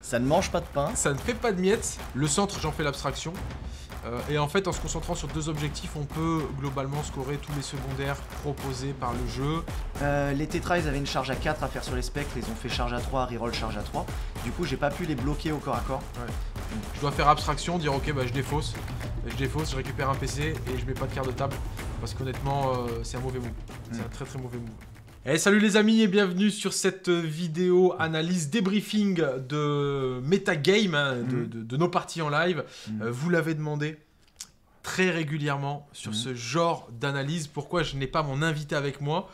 Ça ne mange pas de pain. Ça ne fait pas de miettes. Le centre, j'en fais l'abstraction. Euh, et en fait, en se concentrant sur deux objectifs, on peut globalement scorer tous les secondaires proposés par le jeu. Euh, les Tétras, ils avaient une charge à 4 à faire sur les spectres, ils ont fait charge à 3, reroll charge à 3. Du coup, j'ai pas pu les bloquer au corps à corps. Je dois faire abstraction, dire ok, bah je défausse. Je défausse, je récupère un PC et je mets pas de carte de table. Parce qu'honnêtement, euh, c'est un mauvais move. C'est Mm. un très très mauvais move. Et salut les amis et bienvenue sur cette vidéo analyse débriefing de metagame, hein, de, Mm. de- de nos parties en live. Mm. Euh, vous l'avez demandé très régulièrement sur Mhm. ce genre d'analyse. Pourquoi je n'ai pas mon invité avec moi?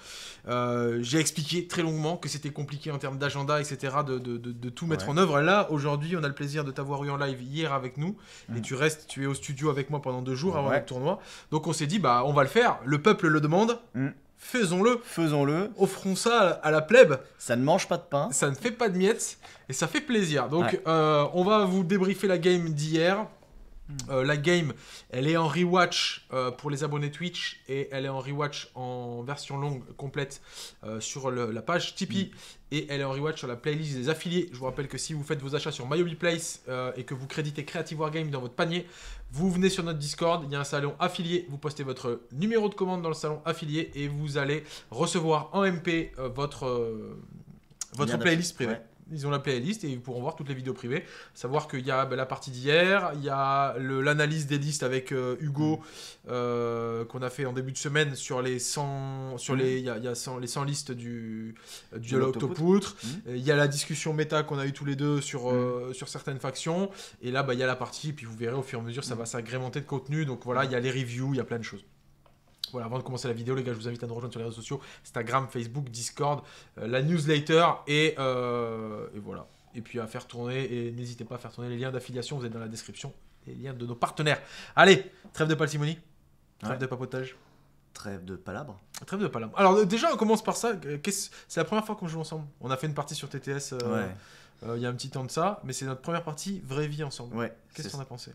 Euh, J'ai expliqué très longuement que c'était compliqué en termes d'agenda, etc., de, tout mettre Ouais. en œuvre. Là, aujourd'hui, on a le plaisir de t'avoir eu en live hier avec nous. Et tu restes, tu es au studio avec moi pendant deux jours avant Ouais. le tournoi. Donc on s'est dit, bah on va le faire. Le peuple le demande. Faisons-le. Faisons-le. Offrons ça à la- à la plèbe. Ça ne mange pas de pain. Ça ne fait pas de miettes et ça fait plaisir. Donc, Ouais. euh, on va vous débriefer la game d'hier. Hmm. Euh, la game, elle est en rewatch euh, pour les abonnés Twitch et elle est en rewatch en version longue complète euh, sur le- la page Tipeee Hmm. et elle est en rewatch sur la playlist des affiliés. Je vous rappelle que si vous faites vos achats sur MyHobbyPlace euh, et que vous créditez Creative Wargame dans votre panier, vous venez sur notre Discord, il y a un salon affilié, vous postez votre numéro de commande dans le salon affilié et vous allez recevoir en MP votre, votre playlist privée. ouais. Ils ont la playlist et ils pourront voir toutes les vidéos privées. Savoir qu'il y a ben, la partie d'hier, il y a l'analyse des listes avec euh, Hugo euh, qu'on a fait en début de semaine sur les 100, sur Mhm. les, il y a, il y a 100 les 100 listes du, du De Octopoutre. Mhm. Euh, Il y a la discussion méta qu'on a eu tous les deux sur, euh, sur certaines factions. Et là, bah, il y a la partie, puis vous verrez au fur et à mesure, ça va s'agrémenter de contenu. Donc voilà, il y a les reviews, il y a plein de choses. Voilà, avant de commencer la vidéo, les gars, je vous invite à nous rejoindre sur les réseaux sociaux Instagram, Facebook, Discord, euh, la newsletter et, euh, et voilà. Et puis à faire tourner, et n'hésitez pas à faire tourner les liens d'affiliation, vous êtes dans la description, les liens de nos partenaires. Allez, trêve de palsimonie, trêve Ouais. de papotage, Trêve de palabres. trêve de palabre. Alors euh, déjà, on commence par ça. C'est la première fois qu'on joue ensemble. On a fait une partie sur TTS Ouais. il y a un petit temps de ça, mais c'est notre première partie vraie vie ensemble. Ouais. Qu'est-ce qu'on a pensé?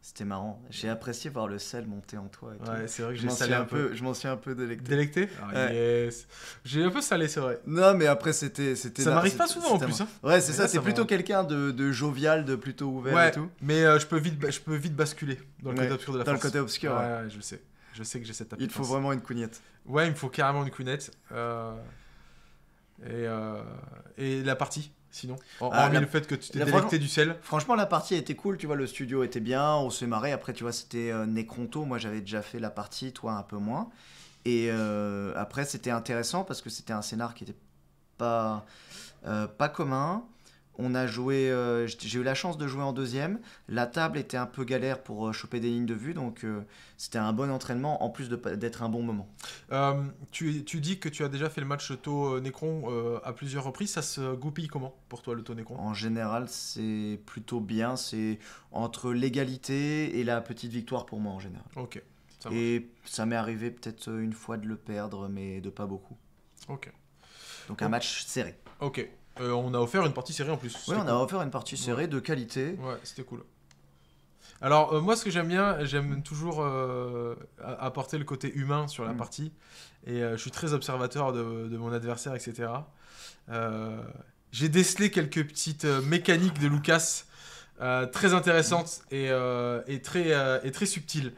C'était marrant. J'ai apprécié voir le sel monter en toi. et tout. Ouais, c'est vrai que Je j'ai m'en salé suis un peu. Je m'en suis un peu délecté. Délecté Ah, Ouais. yes. J'ai un peu salé, c'est vrai. Non, mais après, c'était. c'était Ça m'arrive pas souvent en plus. Hein. Ouais, c'est ça. C'est plutôt quelqu'un de, de jovial, de plutôt ouvert Ouais, et tout. mais euh, je, peux vite, je peux vite basculer dans le Ouais, côté obscur de la Dans le côté obscur. Ouais, je le sais. Je sais que j'ai cette Il te faut appétence. vraiment une cougnette. Ouais, il me faut carrément une cunette. euh, Et, euh, et la partie, sinon. En- Ah, Hormis la- le fait que tu t'es délecté du sel. Franchement, la partie était cool, tu vois, le studio était bien, on s'est marré. Après, tu vois, c'était euh, Necronto, moi j'avais déjà fait la partie, toi un peu moins. Et euh, après, c'était intéressant parce que c'était un scénar qui était pas, euh, pas commun. On a joué, euh, j'ai eu la chance de jouer en deuxième. La table était un peu galère pour euh, choper des lignes de vue, donc euh, c'était un bon entraînement en plus d'être un bon moment. Tu, tu dis que tu as déjà fait le match Tau Necron euh, à plusieurs reprises. Ça se goupille comment pour toi, le Tau Necron? En général, c'est plutôt bien. C'est entre l'égalité et la petite victoire pour moi en général. Ok. Ça. Et ça m'est arrivé peut-être une fois de le perdre, mais de pas beaucoup. Ok. Donc un match serré. Ok. Euh, on a offert une partie serrée en plus. Oui, on cool. a offert une partie serrée de qualité. Ouais, c'était cool. Alors, euh, moi, ce que j'aime bien, j'aime toujours euh, apporter le côté humain sur la Mm. partie. Et je suis très observateur de, de mon adversaire, etc. J'ai décelé quelques petites mécaniques de Lucas. euh, très intéressantes et, euh, et très, euh, et très subtiles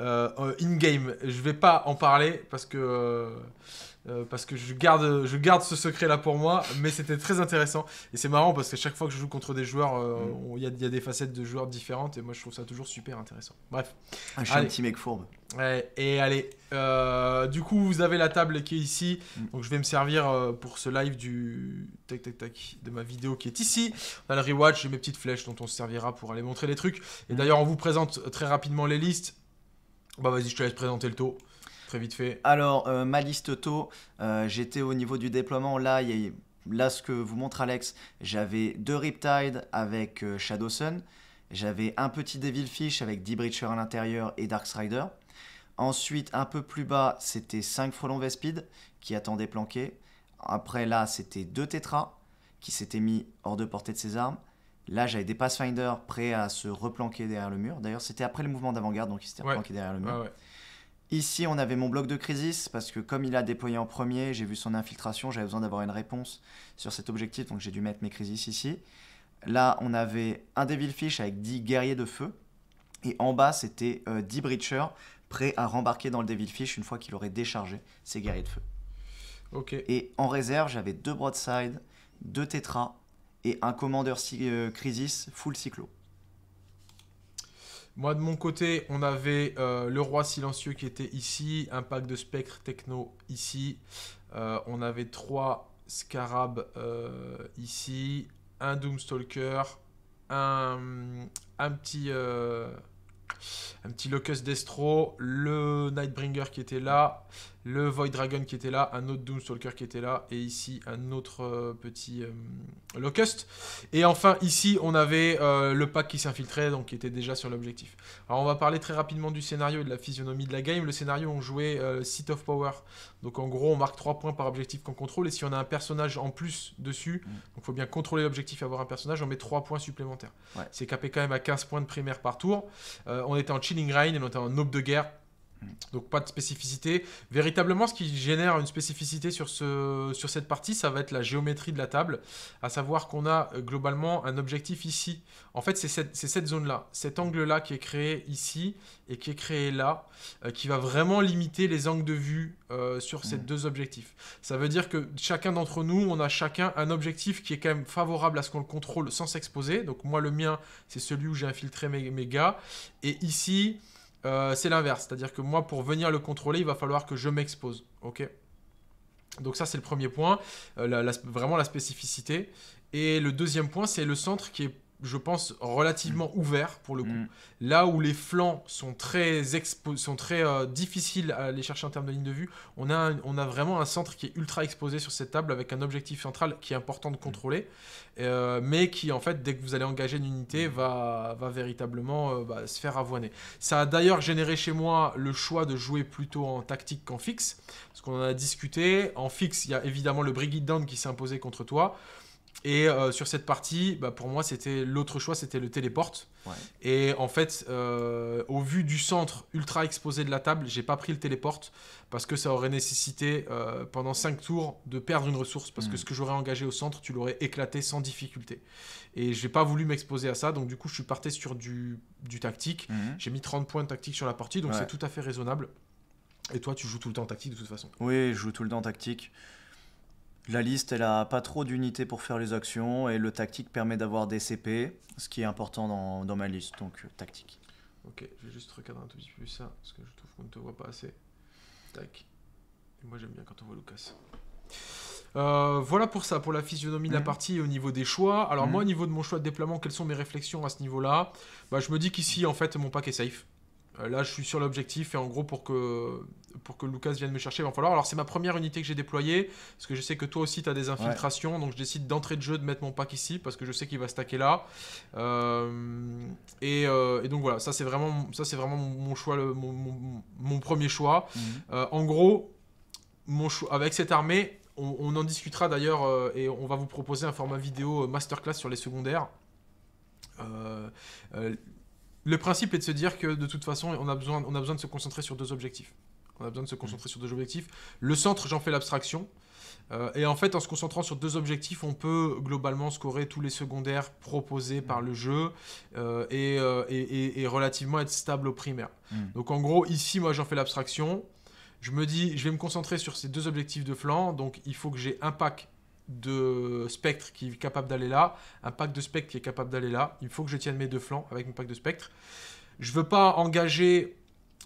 euh, in-game. Je vais pas en parler parce que, euh, parce que je, garde, je garde ce secret là pour moi, mais c'était très intéressant. Et c'est marrant parce que chaque fois que je joue contre des joueurs, euh, Mm. il y, a- il y a des facettes de joueurs différentes et moi je trouve ça toujours super intéressant. Bref. Ah, je suis un petit mec fourbe. Ouais, et allez, euh, du coup vous avez la table qui est ici, Mm. donc je vais me servir pour ce live du tac tac tac de ma vidéo qui est ici. On a le rewatch, j'ai mes petites flèches dont on se servira pour aller montrer les trucs. Et Mm. d'ailleurs on vous présente très rapidement les listes. Bah vas-y, je te laisse présenter le taux, très vite fait. Alors, euh, ma liste tôt, euh, j'étais au niveau du déploiement. Là, y a- là, ce que vous montre Alex, j'avais deux Riptide avec euh, Shadow Sun. J'avais un petit Devilfish avec D Breacher à l'intérieur et Darkstrider. Ensuite, un peu plus bas, c'était 5 Frelons Vespid qui attendaient planqués. Après, là, c'était deux Tétras qui s'étaient mis hors de portée de ses armes. Là, j'avais des Pathfinder prêts à se replanquer derrière le mur. D'ailleurs, c'était après le mouvement d'avant-garde, donc ils s'étaient Ouais. replanqués derrière le mur. Ouais. Ici, on avait mon bloc de crisis parce que comme il a déployé en premier, j'ai vu son infiltration, j'avais besoin d'avoir une réponse sur cet objectif, donc j'ai dû mettre mes crisis ici. Là, on avait un Devilfish avec 10 guerriers de feu. Et en bas, c'était 10 Breachers prêts à rembarquer dans le Devilfish une fois qu'il aurait déchargé ses guerriers de feu. Et en réserve, j'avais deux Broadside, deux Tetra et un Commander euh, Crisis full cyclo. Moi, de mon côté, on avait euh, le roi silencieux qui était ici, un pack de spectre techno ici. Euh, on avait trois scarabs ici, un Doomstalker, un, un petit un petit Locust Destro, le Nightbringer qui était là, le Void Dragon qui était là, un autre Doomstalker qui était là, et ici un autre euh, petit euh, Locust. Et enfin, ici, on avait euh, le pack qui s'infiltrait, donc qui était déjà sur l'objectif. Alors, on va parler très rapidement du scénario et de la physionomie de la game. Le scénario, on jouait Seat of Power. Donc, en gros, on marque 3 points par objectif qu'on contrôle, et si on a un personnage en plus dessus, mm. donc il faut bien contrôler l'objectif et avoir un personnage, on met 3 points supplémentaires. C'est capé quand même à 15 points de primaire par tour. on était en Chilling Rain et on était en Aube de Guerre donc pas de spécificité. Véritablement, ce qui génère une spécificité sur, ce, sur cette partie, ça va être la géométrie de la table, à savoir qu'on a euh, globalement un objectif ici. En fait, c'est cette, cette zone-là, cet angle-là qui est créé ici et qui est créé là, euh, qui va vraiment limiter les angles de vue euh, sur ces mmh. deux objectifs. Ça veut dire que chacun d'entre nous, on a chacun un objectif qui est quand même favorable à ce qu'on le contrôle sans s'exposer. Donc moi, le mien, c'est celui où j'ai infiltré mes, mes gars. Et ici... Euh, c'est l'inverse. C'est-à-dire que moi, pour venir le contrôler, il va falloir que je m'expose. Ok? Donc ça, c'est le premier point. Euh, vraiment la spécificité. Et le deuxième point, c'est le centre qui est je pense, relativement mm. ouvert pour le coup. Mm. Là où les flancs sont très, sont très euh, difficiles à aller chercher en termes de ligne de vue, on a, on a vraiment un centre qui est ultra exposé sur cette table avec un objectif central qui est important de contrôler, euh, mais qui en fait, dès que vous allez engager une unité, va, va véritablement euh, bah, se faire avoiner. Ça a d'ailleurs généré chez moi le choix de jouer plutôt en tactique qu'en fixe, parce qu'on en a discuté. En fixe, il y a évidemment le Brigade Down qui s'est imposé contre toi. Et euh, sur cette partie, bah, pour moi, c'était l'autre choix, c'était le téléporte. Et en fait, euh, au vu du centre ultra exposé de la table, j'ai pas pris le téléporte parce que ça aurait nécessité euh, pendant 5 tours de perdre une ressource parce que mm. ce que j'aurais engagé au centre, tu l'aurais éclaté sans difficulté. Et j'ai pas voulu m'exposer à ça, donc du coup, je suis parti sur du, du tactique. Mm. J'ai mis 30 points de tactique sur la partie, donc c'est tout à fait raisonnable. Et toi, tu joues tout le temps tactique de toute façon Oui, je joue tout le temps tactique. La liste, elle a pas trop d'unités pour faire les actions et le tactique permet d'avoir des CP, ce qui est important dans, dans ma liste, donc euh, tactique. Ok, je vais juste regarder un tout petit peu ça, parce que je trouve qu'on ne te voit pas assez. Tac. Et moi j'aime bien quand on voit Lucas. Euh, voilà pour ça, pour la physionomie de la mhm. partie et au niveau des choix. Alors moi mhm. au niveau de mon choix de déploiement, quelles sont mes réflexions à ce niveau-là? Bah, Je me dis qu'ici en fait mon pack est safe. Euh, là, je suis sur l'objectif et en gros, pour que, pour que Lucas vienne me chercher, il va falloir. Alors, c'est ma première unité que j'ai déployée parce que je sais que toi aussi, tu as des infiltrations. Donc, je décide d'entrée de jeu de mettre mon pack ici parce que je sais qu'il va stacker là. Euh, euh, et, donc, voilà, ça, c'est vraiment, ça, c'est vraiment mon choix, mon, premier choix. Mhm. en gros, mon choix, avec cette armée, on, on en discutera d'ailleurs et on va vous proposer un format vidéo masterclass sur les secondaires. Euh, le principe est de se dire que de toute façon, on a besoin, on a besoin de se concentrer sur deux objectifs. On a besoin de se concentrer sur deux objectifs. Le centre, j'en fais l'abstraction. Euh, et en fait, en se concentrant sur deux objectifs, on peut globalement scorer tous les secondaires proposés par le jeu euh, euh, et, relativement être stable au primaire. Mm. Donc en gros, ici, moi, j'en fais l'abstraction. Je me dis, je vais me concentrer sur ces deux objectifs de flanc. Donc il faut que j'ai un pack de spectre qui est capable d'aller là, un pack de spectre qui est capable d'aller là. Il faut que je tienne mes deux flancs avec mon pack de spectre. Je veux pas engager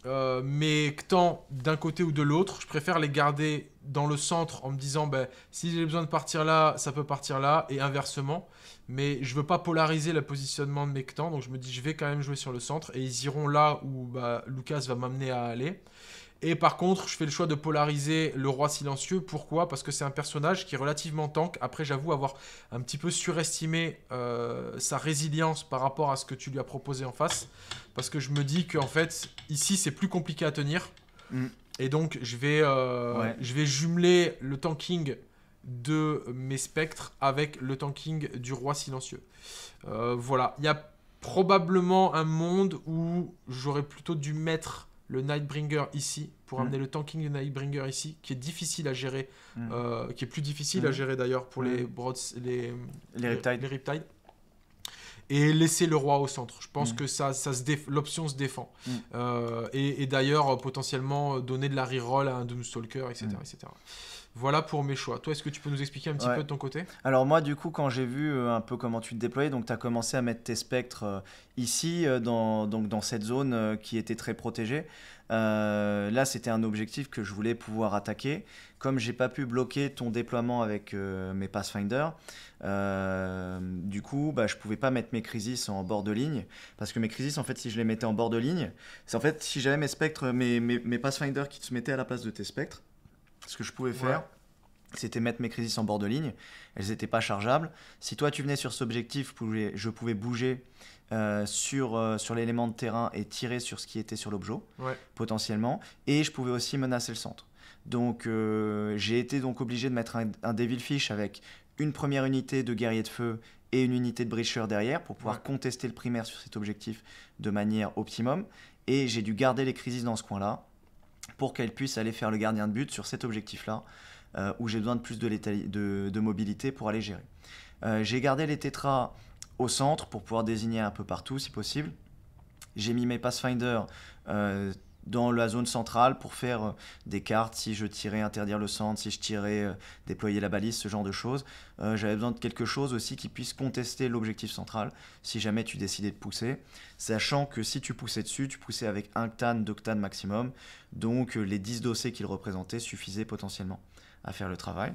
euh, mes ctans d'un côté ou de l'autre. Je préfère les garder dans le centre en me disant ben, si j'ai besoin de partir là, ça peut partir là, et inversement. Mais je veux pas polariser le positionnement de mes ctans, donc je me dis je vais quand même jouer sur le centre, et ils iront là où bah, Lucas va m'amener à aller. Et par contre, je fais le choix de polariser le roi silencieux. Pourquoi? Parce que c'est un personnage qui est relativement tank. Après, j'avoue avoir un petit peu surestimé euh, sa résilience par rapport à ce que tu lui as proposé en face. Parce que je me dis qu'en fait, ici, c'est plus compliqué à tenir. Mm. Et donc, je vais, euh, je vais jumeler le tanking de mes spectres avec le tanking du roi silencieux. Euh, voilà. Il y a probablement un monde où j'aurais plutôt dû mettre le Nightbringer ici, pour mm. amener le tanking du Nightbringer ici, qui est difficile à gérer, mm. euh, qui est plus difficile à mm. gérer d'ailleurs pour les, broads, les, les Riptide. Les, et laisser le roi au centre. Je pense que ça, ça se déf- l'option se défend. Euh, et et d'ailleurs, euh, potentiellement, donner de la reroll à un Doomstalker, etc., etc. Voilà pour mes choix. Toi, est-ce que tu peux nous expliquer un petit Ouais. peu de ton côté? Alors moi du coup quand j'ai vu euh, un peu comment tu te déployais, donc tu as commencé à mettre tes spectres euh, ici euh, dans, donc dans cette zone qui était très protégée. Là c'était un objectif que je voulais pouvoir attaquer. Comme j'ai pas pu bloquer ton déploiement avec mes Pathfinder, du coup bah, je pouvais pas mettre mes Crisis en bord de ligne. Parce que mes Crisis en fait si je les mettais en bord de ligne, c'est en fait si j'avais mes spectres, mes, mes, mes Pathfinder qui se mettaient à la place de tes spectres, ce que je pouvais faire, Ouais. c'était mettre mes crisis en bord de ligne. Elles n'étaient pas chargeables. Si toi tu venais sur cet objectif, je pouvais- bouger euh, sur, euh, sur l'élément de terrain et tirer sur ce qui était sur l'objet, Ouais. potentiellement. Et je pouvais aussi menacer le centre. Donc euh, j'ai été donc obligé de mettre un, un Devil Fish avec une première unité de guerrier de feu et une unité de breacher derrière pour pouvoir Ouais. contester le primaire sur cet objectif de manière optimum. Et j'ai dû garder les crises dans ce coin-là pour qu'elles puissent aller faire le gardien de but sur cet objectif-là, euh, où j'ai besoin de plus de mobilité pour aller gérer. Euh, j'ai gardé les tétras au centre pour pouvoir désigner un peu partout si possible. J'ai mis mes Pathfinder euh, dans la zone centrale pour faire euh, des cartes. Si je tirais interdire le centre, si je tirais euh, déployer la balise, ce genre de choses. Euh, J'avais besoin de quelque chose aussi qui puisse contester l'objectif central si jamais tu décidais de pousser, sachant que si tu poussais dessus, tu poussais avec un ctan, deux maximum, donc les 10 dossiers qu'il représentait suffisaient potentiellement à faire le travail.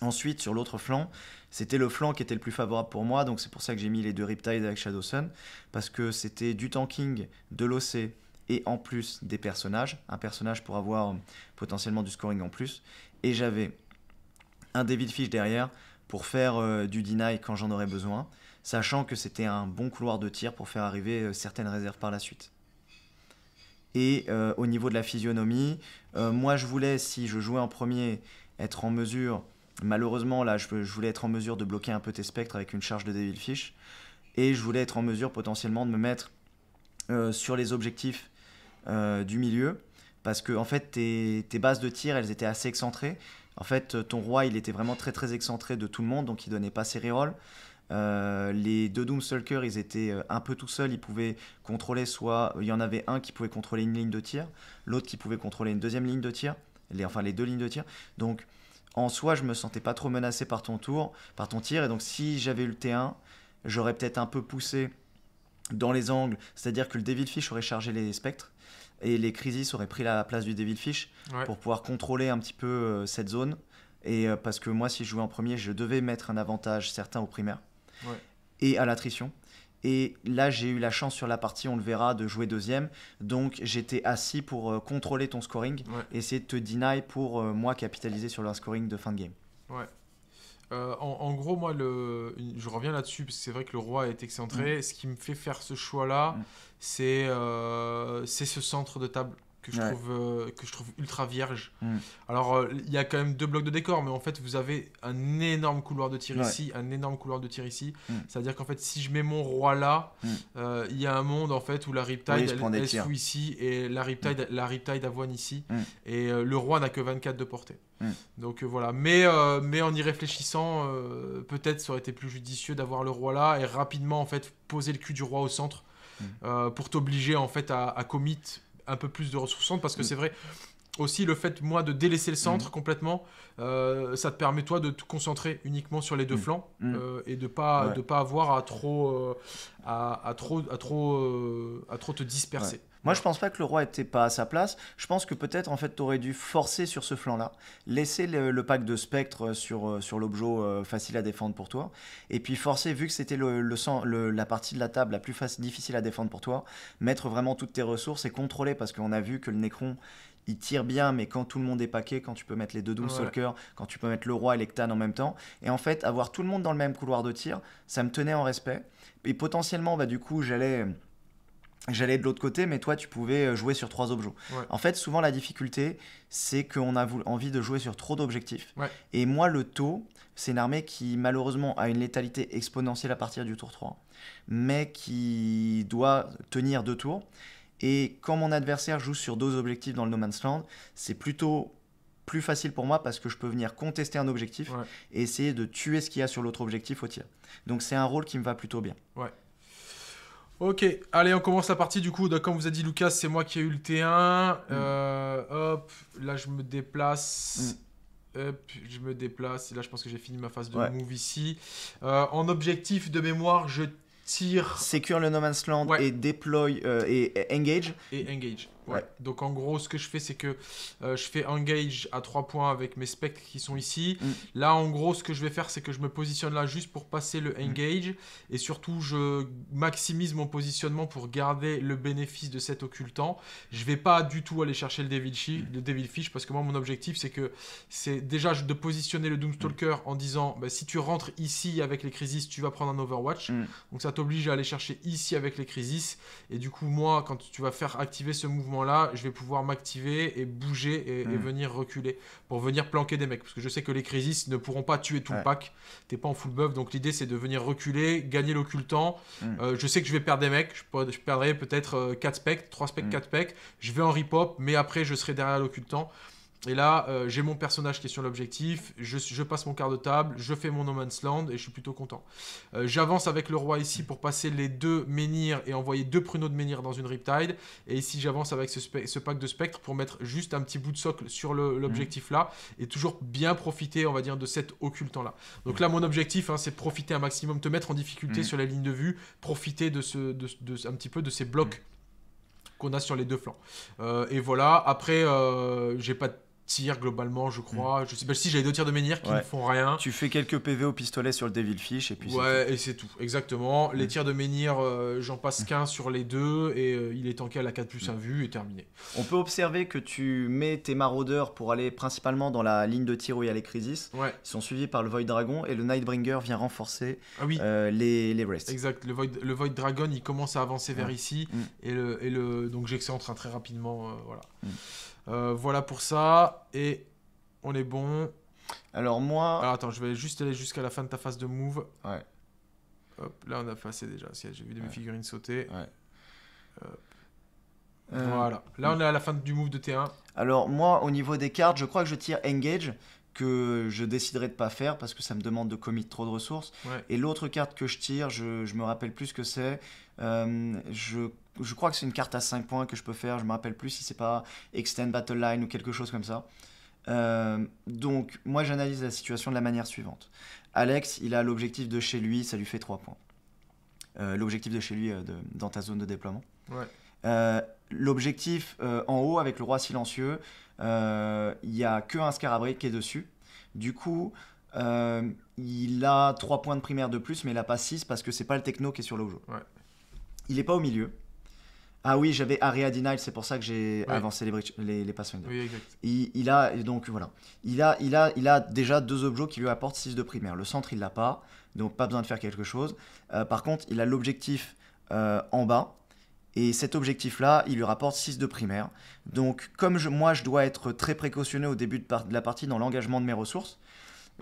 Ensuite, sur l'autre flanc, c'était le flanc qui était le plus favorable pour moi, donc c'est pour ça que j'ai mis les deux Riptide avec Shadow Sun, parce que c'était du tanking, de l'OC et en plus des personnages, un personnage pour avoir euh, potentiellement du scoring en plus, et j'avais un Devil Fish derrière pour faire euh, du deny quand j'en aurais besoin, sachant que c'était un bon couloir de tir pour faire arriver euh, certaines réserves par la suite. Et au niveau de la physionomie, moi je voulais, si je jouais en premier, être en mesure, malheureusement là je, je voulais être en mesure de bloquer un peu tes spectres avec une charge de Devil Fish, et je voulais être en mesure potentiellement de me mettre sur les objectifs euh, du milieu, parce que en fait tes, bases de tir elles étaient assez excentrées. En fait ton roi il était vraiment très très excentré de tout le monde, donc il donnait pas ses rerolls. Euh, les deux Doomstalkers, ils étaient euh, un peu tout seuls. Ils pouvaient contrôler soit. Il y en avait un qui pouvait contrôler une ligne de tir, l'autre qui pouvait contrôler une deuxième ligne de tir, les, enfin les deux lignes de tir. Donc en soi, je me sentais pas trop menacé par ton tour, par ton tir. Et donc si j'avais eu le T1, j'aurais peut-être un peu poussé dans les angles. C'est-à-dire que le Devil Fish aurait chargé les spectres et les Crisis auraient pris la place du Devil Fish Ouais. pour pouvoir contrôler un petit peu euh, cette zone. Et euh, parce que moi, si je jouais en premier, je devais mettre un avantage certain au primaire Ouais. et à l'attrition. Et là, j'ai eu la chance sur la partie, on le verra, de jouer deuxième. Donc, j'étais assis pour euh, contrôler ton scoring, Ouais. essayer de te deny pour moi capitaliser sur le scoring de fin de game. Euh, en, en gros, moi, le, je reviens là-dessus, parce que c'est vrai que le roi est excentré. Mm. Ce qui me fait faire ce choix-là, Mm. c'est euh, c'est ce centre de table que je, Ouais. trouve, euh, que je trouve ultra vierge. Mm. Alors, euh, il y a quand même deux blocs de décor, mais en fait, vous avez un énorme couloir de tir Ouais. ici, un énorme couloir de tir ici. Mm. C'est-à-dire qu'en fait, si je mets mon roi là, Mm. euh, il y a un monde en fait où la Riptide Oui, elle, elle se fout ici et la Riptide, la Riptide avoine ici. Et le roi n'a que 24 de portée. Donc voilà. Mais, mais en y réfléchissant, peut-être ça aurait été plus judicieux d'avoir le roi là et rapidement en fait poser le cul du roi au centre pour t'obliger en fait à, à commit un peu plus de ressources centre parce que Mm. c'est vrai. Aussi le fait moi de délaisser le centre complètement, euh, ça te permet toi de te concentrer uniquement sur les deux Mm. flancs Mm. euh, et de pas Ouais. de pas avoir à trop euh, à, à trop à trop à trop te disperser. Moi, je pense pas que le roi était pas à sa place. Je pense que peut-être, en fait, tu aurais dû forcer sur ce flanc-là, laisser le, le pack de spectres sur, euh, sur l'objet euh, facile à défendre pour toi, et puis forcer, vu que c'était le, le, sang- le- la partie de la table la plus faci- difficile à défendre pour toi, mettre vraiment toutes tes ressources et contrôler, parce qu'on a vu que le Necron, il tire bien, mais quand tout le monde est paqué, quand tu peux mettre les deux Doomstalkers, quand tu peux mettre le roi et les Ctan en même temps, et en fait, avoir tout le monde dans le même couloir de tir, ça me tenait en respect. Et potentiellement, bah, du coup, j'allais j'allais de l'autre côté, mais toi, tu pouvais euh, jouer sur trois objets. Ouais. En fait, souvent, la difficulté, c'est qu'on a envie de jouer sur trop d'objectifs. Ouais. Et moi, le taux, c'est une armée qui, malheureusement, a une létalité exponentielle à partir du tour 3, mais qui doit tenir deux tours. Et quand mon adversaire joue sur deux objectifs dans le No Man's Land, c'est plutôt plus facile pour moi parce que je peux venir contester un objectif Ouais. et essayer de tuer ce qu'il y a sur l'autre objectif au tir. Donc c'est un rôle qui me va plutôt bien. Ok, allez, on commence la partie du coup. Comme vous a dit Lucas, c'est moi qui ai eu le T1. Mm. Euh, hop, là je me déplace. Hop, je me déplace. Et là, je pense que j'ai fini ma phase de Ouais. move ici. Euh, en objectif de mémoire, je tire Secure le No Man's Land Ouais. et deploy euh, et, et engage. et engage. Ouais. Ouais. Donc en gros, ce que je fais, c'est que euh, je fais engage à 3 points avec mes spectres qui sont ici. Mm. Là, en gros, ce que je vais faire, c'est que je me positionne là juste pour passer le Mm. engage. Et surtout, je maximise mon positionnement pour garder le bénéfice de cet occultant. Je vais pas du tout aller chercher le Devil, Shi- le Devil Fish parce que moi, mon objectif, c'est que c'est déjà de positionner le Doomstalker en disant bah, si tu rentres ici avec les Crisis, tu vas prendre un Overwatch. Mm. Donc ça t'oblige à aller chercher ici avec les Crisis. Et du coup, moi, quand tu vas faire activer ce mouvement-là, je vais pouvoir m'activer et bouger et, et Mm. venir reculer pour venir planquer des mecs. Parce que je sais que les Crisis ne pourront pas tuer tout le pack. T'es pas en full buff. Donc l'idée, c'est de venir reculer, gagner l'occultant. Mm. Euh, je sais que je vais perdre des mecs. Je, pourrais- je perdrai peut-être 4 specs, 3 specs, Mm. 4 specs. Je vais en rip-hop, mais après, je serai derrière l'occultant. Et là, euh, j'ai mon personnage qui est sur l'objectif, je, je passe mon quart de table, je fais mon No Man's Land et je suis plutôt content. Euh, J'avance avec le roi ici pour passer les deux menhirs et envoyer deux pruneaux de menhir dans une Riptide. Et ici, j'avance avec ce, pack de spectres pour mettre juste un petit bout de socle sur l'objectif là et toujours bien profiter, on va dire, de cet occultant là. Donc là, mon objectif, hein, c'est de profiter un maximum, te mettre en difficulté Mm. sur la ligne de vue, profiter de, ce, de, de- un petit peu de ces blocs qu'on a sur les deux flancs. Euh, et voilà, après, euh, j'ai pas de tir globalement, je crois. Je sais pas si j'ai deux tirs de menhir qui Ouais. ne font rien. Tu fais quelques PV au pistolet sur le Devil Fish et puis c'est Ouais, et c'est tout, exactement. Les Mm. tirs de menhir, euh, j'en passe qu'un sur les deux et euh, il est tanké à la 4 Mm. plus 1 vue et terminé. On peut observer que tu mets tes maraudeurs pour aller principalement dans la ligne de tir où il y a les Crisis. Ouais, Ils sont suivis par le Void Dragon et le Nightbringer vient renforcer ah oui. euh, les, les Rests. Exact, le Void, le Void Dragon il commence à avancer vers ici Mm. et, le, et le, donc j'excentre très rapidement. voilà. Euh, voilà pour ça et on est bon. Alors moi, Alors attends, je vais juste aller jusqu'à la fin de ta phase de move. Ouais. Hop, là on a passé déjà. J'ai vu des Ouais. figurines sauter. euh, Voilà. Là on est à la fin du move de T1. alors moi, au niveau des cartes, je crois que je tire Engage que je déciderai de pas faire parce que ça me demande de commit trop de ressources. Ouais. Et l'autre carte que je tire, je, je me rappelle plus ce que c'est. Euh, je, je crois que c'est une carte à 5 points que je peux faire. Je me rappelle plus si c'est pas Extend Battle Line ou quelque chose comme ça. Euh, donc, moi, j'analyse la situation de la manière suivante. Alex, il a l'objectif de chez lui, ça lui fait 3 points. Euh, l'objectif de chez lui euh, de- dans ta zone de déploiement. Ouais. L'objectif en haut avec le roi silencieux, il n'y a que un Scarabric qui est dessus. Du coup, il a 3 points de primaire de plus, mais il n'a pas 6 parce que c'est pas le techno qui est sur le jeu. Ouais. Il n'est pas au milieu. Ah oui, j'avais Aria Denial, c'est pour ça que j'ai Ouais. avancé les, les, les Pathfinder. Oui, exact. Il, il a donc voilà. Il a, il a, il a déjà deux objets qui lui apportent 6 de primaire. Le centre, il l'a pas, donc pas besoin de faire quelque chose. Euh, par contre, il a l'objectif euh, en bas. Et cet objectif-là, il lui rapporte 6 de primaire. Donc, comme je- moi, je dois être très précautionneux au début de, par- de la partie dans l'engagement de mes ressources,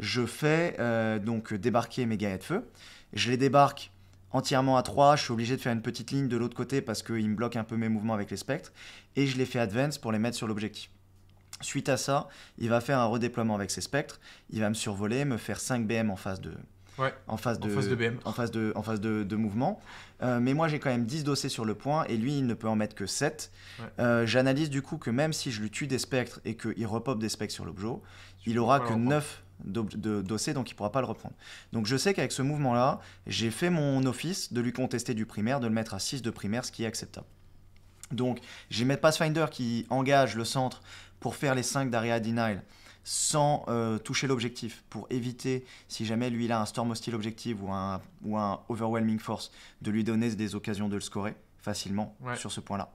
je fais euh, donc débarquer mes gaillets de feu. Je les débarque entièrement à 3. Je suis obligé de faire une petite ligne de l'autre côté parce qu'il me bloque un peu mes mouvements avec les spectres. Et je les fais advance pour les mettre sur l'objectif. Suite à ça, il va faire un redéploiement avec ses spectres. Il va me survoler, me faire 5 BM en phase de, Ouais, en de, phase de BM. en phase de, en phase de, de mouvement. Euh, mais moi, j'ai quand même 10 dossés sur le point et lui, il ne peut en mettre que 7. Ouais. Euh, J'analyse du coup que même si je lui tue des spectres et qu'il repop des spectres sur l'objet, il aura que le reprendre. 9 dossés, donc il pourra pas le reprendre. Donc je sais qu'avec ce mouvement-là, j'ai fait mon office de lui contester du primaire, de le mettre à 6 de primaire, ce qui est acceptable. Donc j'ai mes Pathfinder qui engage le centre pour faire les 5 d'Aria Denial sans euh, toucher l'objectif, pour éviter, si jamais lui il a un Storm Hostile Objective ou un, ou un Overwhelming Force, de lui donner des occasions de le scorer facilement Ouais. sur ce point-là.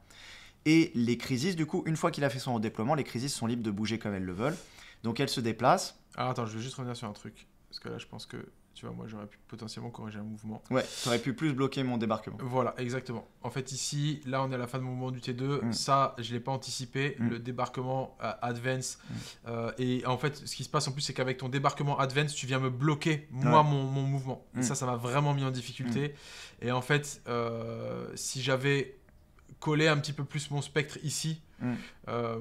Et les crises, du coup, une fois qu'il a fait son redéploiement, les crises sont libres de bouger comme elles le veulent. Donc elles se déplacent. Alors attends, je vais juste revenir sur un truc. Parce que là, je pense que, tu vois, moi, j'aurais pu potentiellement corriger un mouvement. Ouais, ça aurait pu plus bloquer mon débarquement. Voilà, exactement. En fait, ici, là, on est à la fin de mouvement du T2. Mm. Ça, je l'ai pas anticipé. Mm. Le débarquement euh, advance. Mm. Euh, et en fait, ce qui se passe en plus, c'est qu'avec ton débarquement advance, tu viens me bloquer, moi, Ouais. mon, mon mouvement. Et ça, ça m'a vraiment mis en difficulté. Et en fait, euh, si j'avais collé un petit peu plus mon spectre ici, Mm. euh,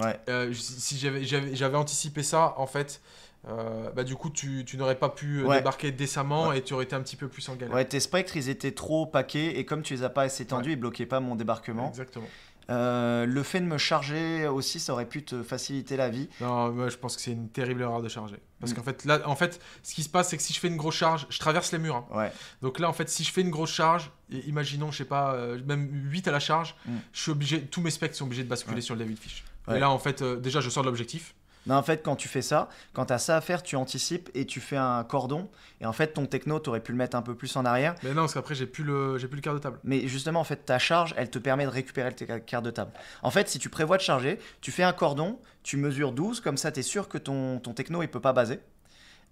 Ouais, euh, si j'avais- anticipé ça, en fait, euh, bah, du coup, tu, tu n'aurais pas pu Ouais. débarquer décemment Ouais. et tu aurais été un petit peu plus en galère. Ouais, tes spectres, ils étaient trop paquets et comme tu les as pas assez tendus, ils bloquaient pas mon débarquement. Exactement. Euh, le fait de me charger aussi, ça aurait pu te faciliter la vie. Non, moi je pense que c'est une terrible erreur de charger. Parce Mm. qu'en fait, là, en fait, ce qui se passe, c'est que si je fais une grosse charge, je traverse les murs. hein. Ouais. Donc là, en fait, si je fais une grosse charge, et imaginons, je sais pas, euh, même 8 à la charge, Mm. je suis obligé, tous mes specs sont obligés de basculer Ouais. sur le David Fish. Ouais. Et là, en fait, euh, déjà, je sors de l'objectif. Non, en fait, quand tu fais ça, quand tu as ça à faire, tu anticipes et tu fais un cordon. Et en fait, ton techno, tu aurais pu le mettre un peu plus en arrière. Mais non, parce qu'après, j'ai plus le, j'ai plus le quart de table. Mais justement, en fait, ta charge, elle te permet de récupérer le quart de table. En fait, si tu prévois de charger, tu fais un cordon, tu mesures 12, comme ça, tu es sûr que ton, ton techno, il peut pas baser.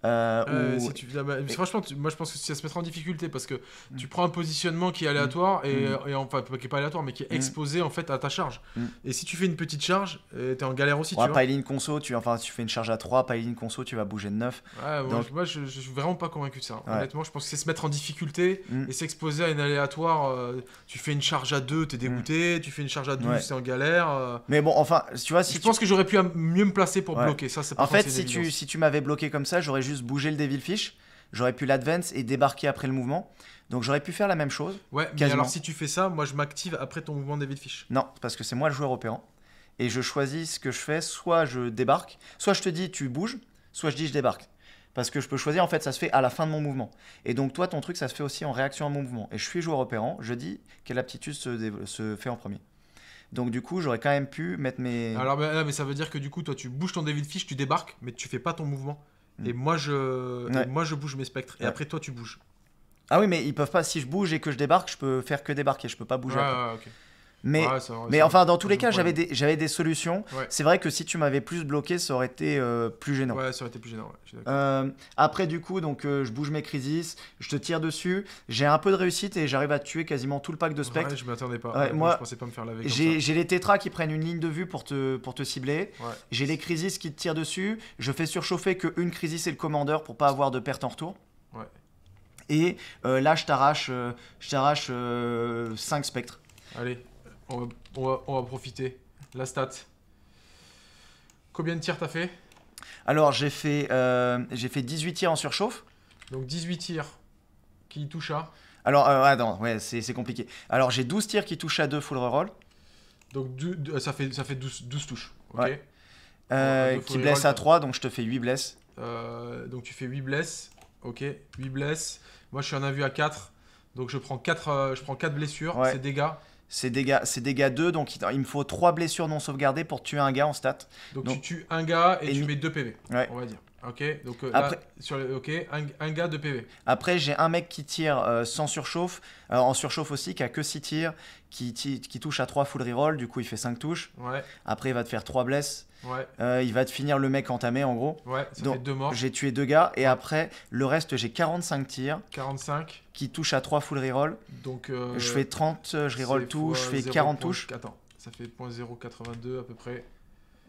Euh, Euh, ou- si tu- ah bah, et- Franchement, tu- moi je pense que ça se mettra en difficulté parce que Mm. tu prends un positionnement qui est aléatoire et, Mm. et enfin qui est pas aléatoire mais qui est Mm. exposé en fait à ta charge. Mm. Et si tu fais une petite charge, euh, t'es en galère aussi. Ouais, tu piling conso, tu, enfin, tu fais une charge à 3, piling conso, tu vas bouger de 9. Ouais, moi, Donc- je- moi, je, je suis vraiment pas convaincu de ça. Ouais. Honnêtement, je pense que c'est se mettre en difficulté Mm. et s'exposer à une aléatoire. euh, tu fais une charge à 2, t'es dégoûté. Tu fais une charge à 12, Ouais. t'es en galère. euh. Mais bon, enfin, tu vois, si je tu- pense que j'aurais pu mieux me placer pour bloquer. Ça, c'est En fait, c'est si tu, si tu m'avais bloqué comme ça, j'aurais juste bougé le Devilfish, j'aurais pu l'advance et débarquer après le mouvement. Donc j'aurais pu faire la même chose. Ouais, mais quasiment. alors si tu fais ça, moi je m'active après ton mouvement David Fish. Non, parce que c'est moi le joueur opérant. Et je choisis ce que je fais, soit je débarque, soit je te dis tu bouges, soit je dis je débarque. Parce que je peux choisir, en fait, ça se fait à la fin de mon mouvement. Et donc toi, ton truc, ça se fait aussi en réaction à mon mouvement. Et je suis joueur opérant, je dis quelle aptitude se, fait en premier. Donc du coup, j'aurais quand même pu mettre mes... Alors, mais ça veut dire que du coup, toi, tu bouges ton David Fish, tu débarques, mais tu fais pas ton mouvement. Mm. Et moi, je, et Ouais. moi, je bouge mes spectres. Et Ouais. après, toi, tu bouges. Ah oui, mais ils peuvent pas, si je bouge et que je débarque, je peux faire que débarquer, je peux pas bouger. Ouais, après. Mais Ouais, Mais enfin, dans tous les cas, j'avais des, j'avais des solutions. Ouais. C'est vrai que si tu m'avais plus bloqué, ça aurait été euh, plus gênant. Ouais, ça aurait été plus gênant. ouais. Euh, après, du coup, donc, euh, je bouge mes crises, je te tire dessus. J'ai un peu de réussite et j'arrive à tuer quasiment tout le pack de spectres. Je m'attendais pas. Moi, je pensais pas me faire laver J'ai les tétras qui prennent une ligne de vue pour te, pour te cibler. J'ai les crises qui te tirent dessus. Je fais surchauffer que une crisis et le commandeur pour pas avoir de perte en retour. Ouais. Et là, je t'arrache je t'arrache 5 spectres. Allez, on va, on, va, on va profiter. La stat. Combien de tirs t'as fait? Alors, j'ai fait, euh, j'ai fait 18 tirs en surchauffe. Donc 18 tirs qui touchent à. Alors, euh, attends, ouais, c'est c'est compliqué. Alors, j'ai 12 tirs qui touchent à 2 full reroll, Donc du- du- ça fait, ça fait 12, 12 touches. ok Ouais. euh, deux qui reroll, à 3, donc je te fais 8 blesses. Euh, donc tu fais 8 blesses. Ok, 8 blesses. Moi je suis en invue à 4. Donc je prends 4, je prends 4 blessures. Ouais. C'est dégâts. C'est dégâts, c'est dégâts 2, donc il, il me faut 3 blessures non sauvegardées pour tuer un gars en stat. Donc, Donc- tu tues un gars et, Et tu mets 2 PV. Ouais. On va dire. Ok, donc euh, Après- là, sur le, ok, un, un gars 2 PV. Après, j'ai un mec qui tire euh, sans surchauffe, euh, en surchauffe aussi, qui a que 6 tirs, qui, ti- qui touche à 3 full reroll, du coup il fait 5 touches. Ouais, Après, il va te faire 3 blesses. ouais, Euh, il va te finir le mec entamé en gros. ouais. Ça Donc, fait 2 morts. J'ai tué 2 gars, et après, le reste, j'ai 45 tirs, 45. qui touchent à 3 full reroll. Donc euh, je fais 30, euh, je reroll tout, je fais 0 40 point- touches. Attends, ça fait .082 à peu près.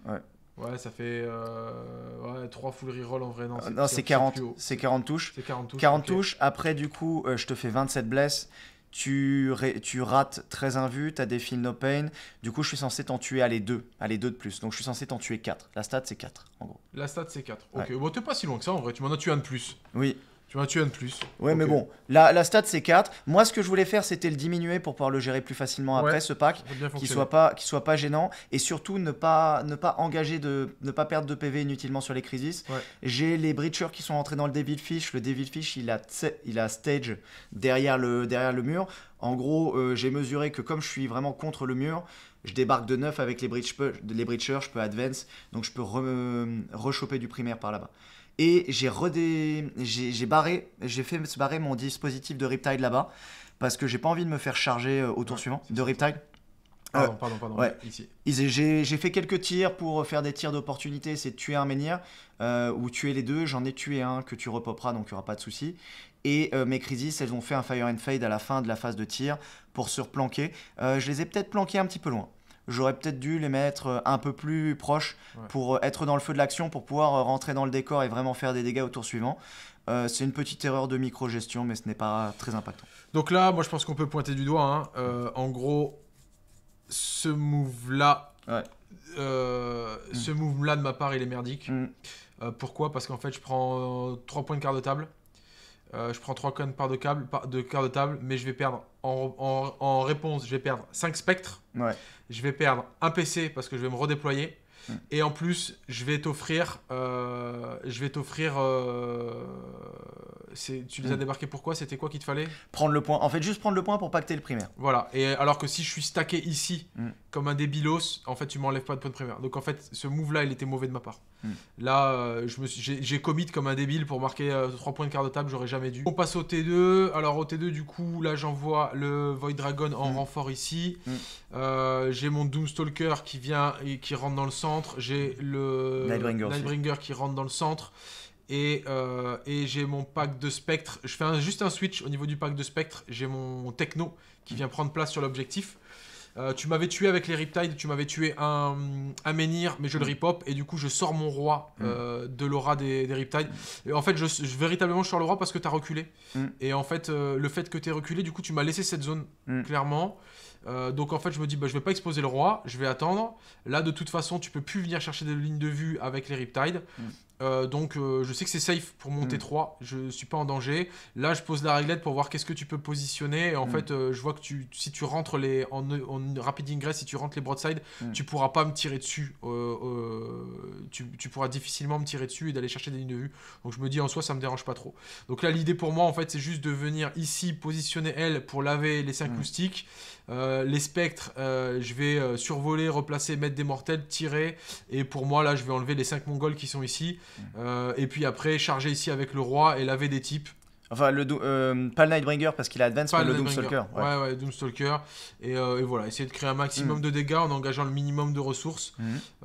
Ouais. Ouais, ça fait euh, ouais, 3 full reroll en vrai. Non, Euh, non, c'est 40, plus haut. c'est 40 touches. C'est 40 touches. 40 ok. touches, après du coup euh, je te fais 27 blesses, tu, ré- tu rates 13 invus, tu as des feel no pain, du coup je suis censé t'en tuer à les 2, à les 2 de plus, donc je suis censé t'en tuer 4. La stat c'est 4 en gros. La stat c'est 4. Ouais. Ok, bon, t'es pas si loin que ça en vrai. Tu m'en as tué un de plus. Oui, Tu m'en as tué un de plus. ouais mais bon, la, la stat c'est 4. Moi ce que je voulais faire c'était le diminuer pour pouvoir le gérer plus facilement après Ouais. ce pack. Ça peut bien Qui fonctionner. soit pas soit pas gênant et surtout ne pas ne pas engager de ne pas perdre de PV inutilement sur les crises. Ouais. J'ai les breachers qui sont rentrés dans le Devilfish. Le Devilfish il a il a stage derrière le derrière le mur. En gros, euh, j'ai mesuré que comme je suis vraiment contre le mur, je débarque de neuf avec les, breach les breachers, je peux advance, donc je peux re- rechoper du primaire par là-bas. Et j'ai redé... j'ai barré, j'ai fait se barrer mon dispositif de Riptide là-bas parce que j'ai pas envie de me faire charger euh, au tour Ouais, suivant de. Riptide. Pardon, pardon, pardon. ouais. J'ai fait quelques tirs pour faire des tirs d'opportunité, c'est tuer un menhir euh, ou tuer les deux. J'en ai tué un que tu repopperas, donc il n'y aura pas de souci. Et euh, mes crisis, elles ont fait un fire and fade à la fin de la phase de tir pour se replanquer. Euh, je les ai peut-être planqués un petit peu loin. J'aurais peut-être dû les mettre euh, un peu plus proches Ouais. pour euh, être dans le feu de l'action, pour pouvoir euh, rentrer dans le décor et vraiment faire des dégâts au tour suivant. Euh, c'est une petite erreur de micro-gestion, mais ce n'est pas très impactant. Donc là, moi je pense qu'on peut pointer du doigt. hein. Euh, en gros, ce move-là, Ouais. euh, ce move-là de ma part, il est merdique. Mm. Pourquoi? Parce qu'en fait, je prends 3 points de quart de table. Je prends 3 points de, câble, par- de quart de table, mais je vais perdre en, en- en réponse, je vais perdre 5 spectres. Ouais. Je vais perdre un PC parce que je vais me redéployer. Et en plus, je vais t'offrir. euh, je vais t'offrir. euh, tu les as Mm. débarqués pourquoi? C'était quoi qu'il te fallait? Prendre le point. En fait, juste prendre le point pour pacter le primaire. Voilà. Et alors que si je suis stacké ici Mm. comme un débilos, en fait, tu m'enlèves pas de point de primaire. Donc en fait, ce move-là, il était mauvais de ma part. Mm. Là, euh, je me suis- j'ai commit comme un débile pour marquer 3 points de quart de table, j'aurais jamais dû. On passe au T2. Alors au T2, du coup, là, j'envoie le Void Dragon en renfort ici. Euh, j'ai mon Doomstalker qui vient et qui rentre dans le centre. J'ai le. Nightbringer qui rentre dans le centre. Et, euh, et j'ai mon pack de spectre. Je fais un- juste un switch au niveau du pack de spectre. J'ai mon techno qui vient prendre place sur l'objectif. Euh, tu m'avais tué avec les Riptide, tu m'avais tué un, un menhir, mais je le Mm. ripop et du coup je sors mon roi euh, de l'aura des, des Riptide. Et en fait, je, je- véritablement je sors le roi parce que tu as reculé. Mm. Et en fait, euh, le fait que tu reculé, du coup tu m'as laissé cette zone Mm. clairement. Donc en fait, je me dis, bah, je vais pas exposer le roi, je vais attendre. Là, de toute façon, tu peux plus venir chercher des lignes de vue avec les Riptide. Mm. Euh, donc euh, je sais que c'est safe pour mon Mm. T3, je suis pas en danger. Là, je pose la réglette pour voir qu'est-ce que tu peux positionner. Et en Mm. fait, euh, je vois que tu, si tu rentres les en, en rapid ingress, si tu rentres les broadside, Mm. tu pourras pas me tirer dessus. Tu, tu pourras difficilement me tirer dessus et d'aller chercher des lignes de vue. Donc je me dis en soi, ça me dérange pas trop. Donc là, l'idée pour moi, en fait, c'est juste de venir ici positionner elle pour laver les 5 Mm. Euh, les spectres, euh, je vais euh, survoler, replacer, mettre des mortels, tirer. Et pour moi, là, je vais enlever les 5 mongols qui sont ici. Mm. Euh, et puis après, charger ici avec le roi et laver des types. Enfin, le pas le Nightbringer parce qu'il a advance, Pas mais le. Doomstalker. Ouais. Ouais, ouais, Doomstalker. Et, et voilà, essayer de créer un maximum de dégâts en engageant le minimum de ressources.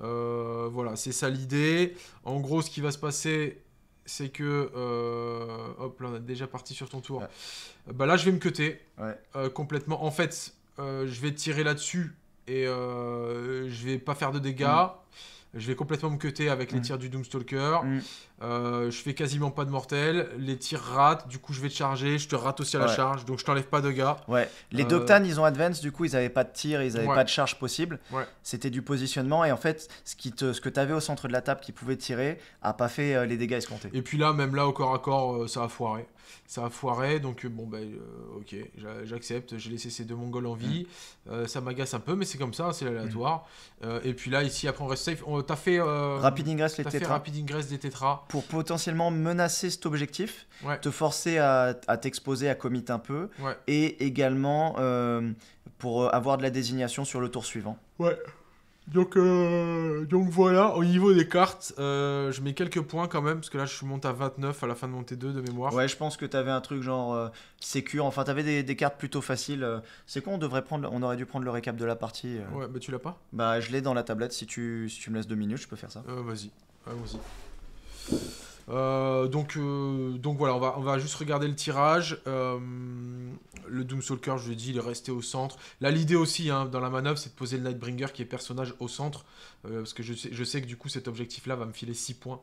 Euh, voilà, c'est ça l'idée. En gros, ce qui va se passer, c'est que. euh, hop, là, on est déjà parti sur ton tour. Ouais. Bah là, je vais me cutter Ouais. euh, complètement. En fait, euh, je vais tirer là-dessus et euh, je vais pas faire de dégâts. Je vais complètement me cutter avec les Mhm. tirs du Doomstalker. Mhm. Euh, je fais quasiment pas de mortels. Les tirs ratent. Du coup, je vais te charger. Je te rate aussi à la Ouais. charge. Donc, je t'enlève pas de gars. Ouais, les Euh, Doctan ils ont advance, du coup ils avaient pas de tir, ils avaient Ouais. pas de charge possible. Ouais. C'était du positionnement et en fait ce, qui te, ce que tu avais au centre de la table qui pouvait tirer a pas fait les dégâts escomptés. Et puis là, même là, au corps à corps, ça a foiré. Ça a foiré, donc euh, bon, ben, euh, ok, j'a- j'accepte. J'ai laissé ces deux Mongols en vie. Mm. Euh, ça m'agace un peu, mais c'est comme ça, c'est aléatoire. Euh, et puis là, ici, après, on reste safe. On- T'as fait. euh, Rapid ingress les T'as fait rapid ingress des tétras. pour potentiellement menacer cet objectif, Ouais. te forcer à, à t'exposer, à commit un peu Ouais. et également euh, pour avoir de la désignation sur le tour suivant. Ouais. Donc, euh, donc voilà, au niveau des cartes, euh, je mets quelques points quand même, parce que là, je monte à 29 à la fin de mon T2 de mémoire. Ouais, je pense que tu avais un truc genre euh, sécure, enfin tu avais des, des cartes plutôt faciles. euh. C'est quoi on devrait prendre on aurait dû prendre le récap de la partie. Ouais, bah tu l'as pas? Bah je l'ai dans la tablette si tu si tu me laisses deux minutes, je peux faire ça. Vas-y, allons-y. Euh, donc, euh, donc voilà, on va, on juste regarder le tirage. Euh, le Doomstalker, je l'ai dit, il est resté au centre. Là, l'idée aussi hein, dans la manœuvre, c'est de poser le Nightbringer qui est personnage au centre. parce que je sais, que du coup, cet objectif-là va me filer 6 points.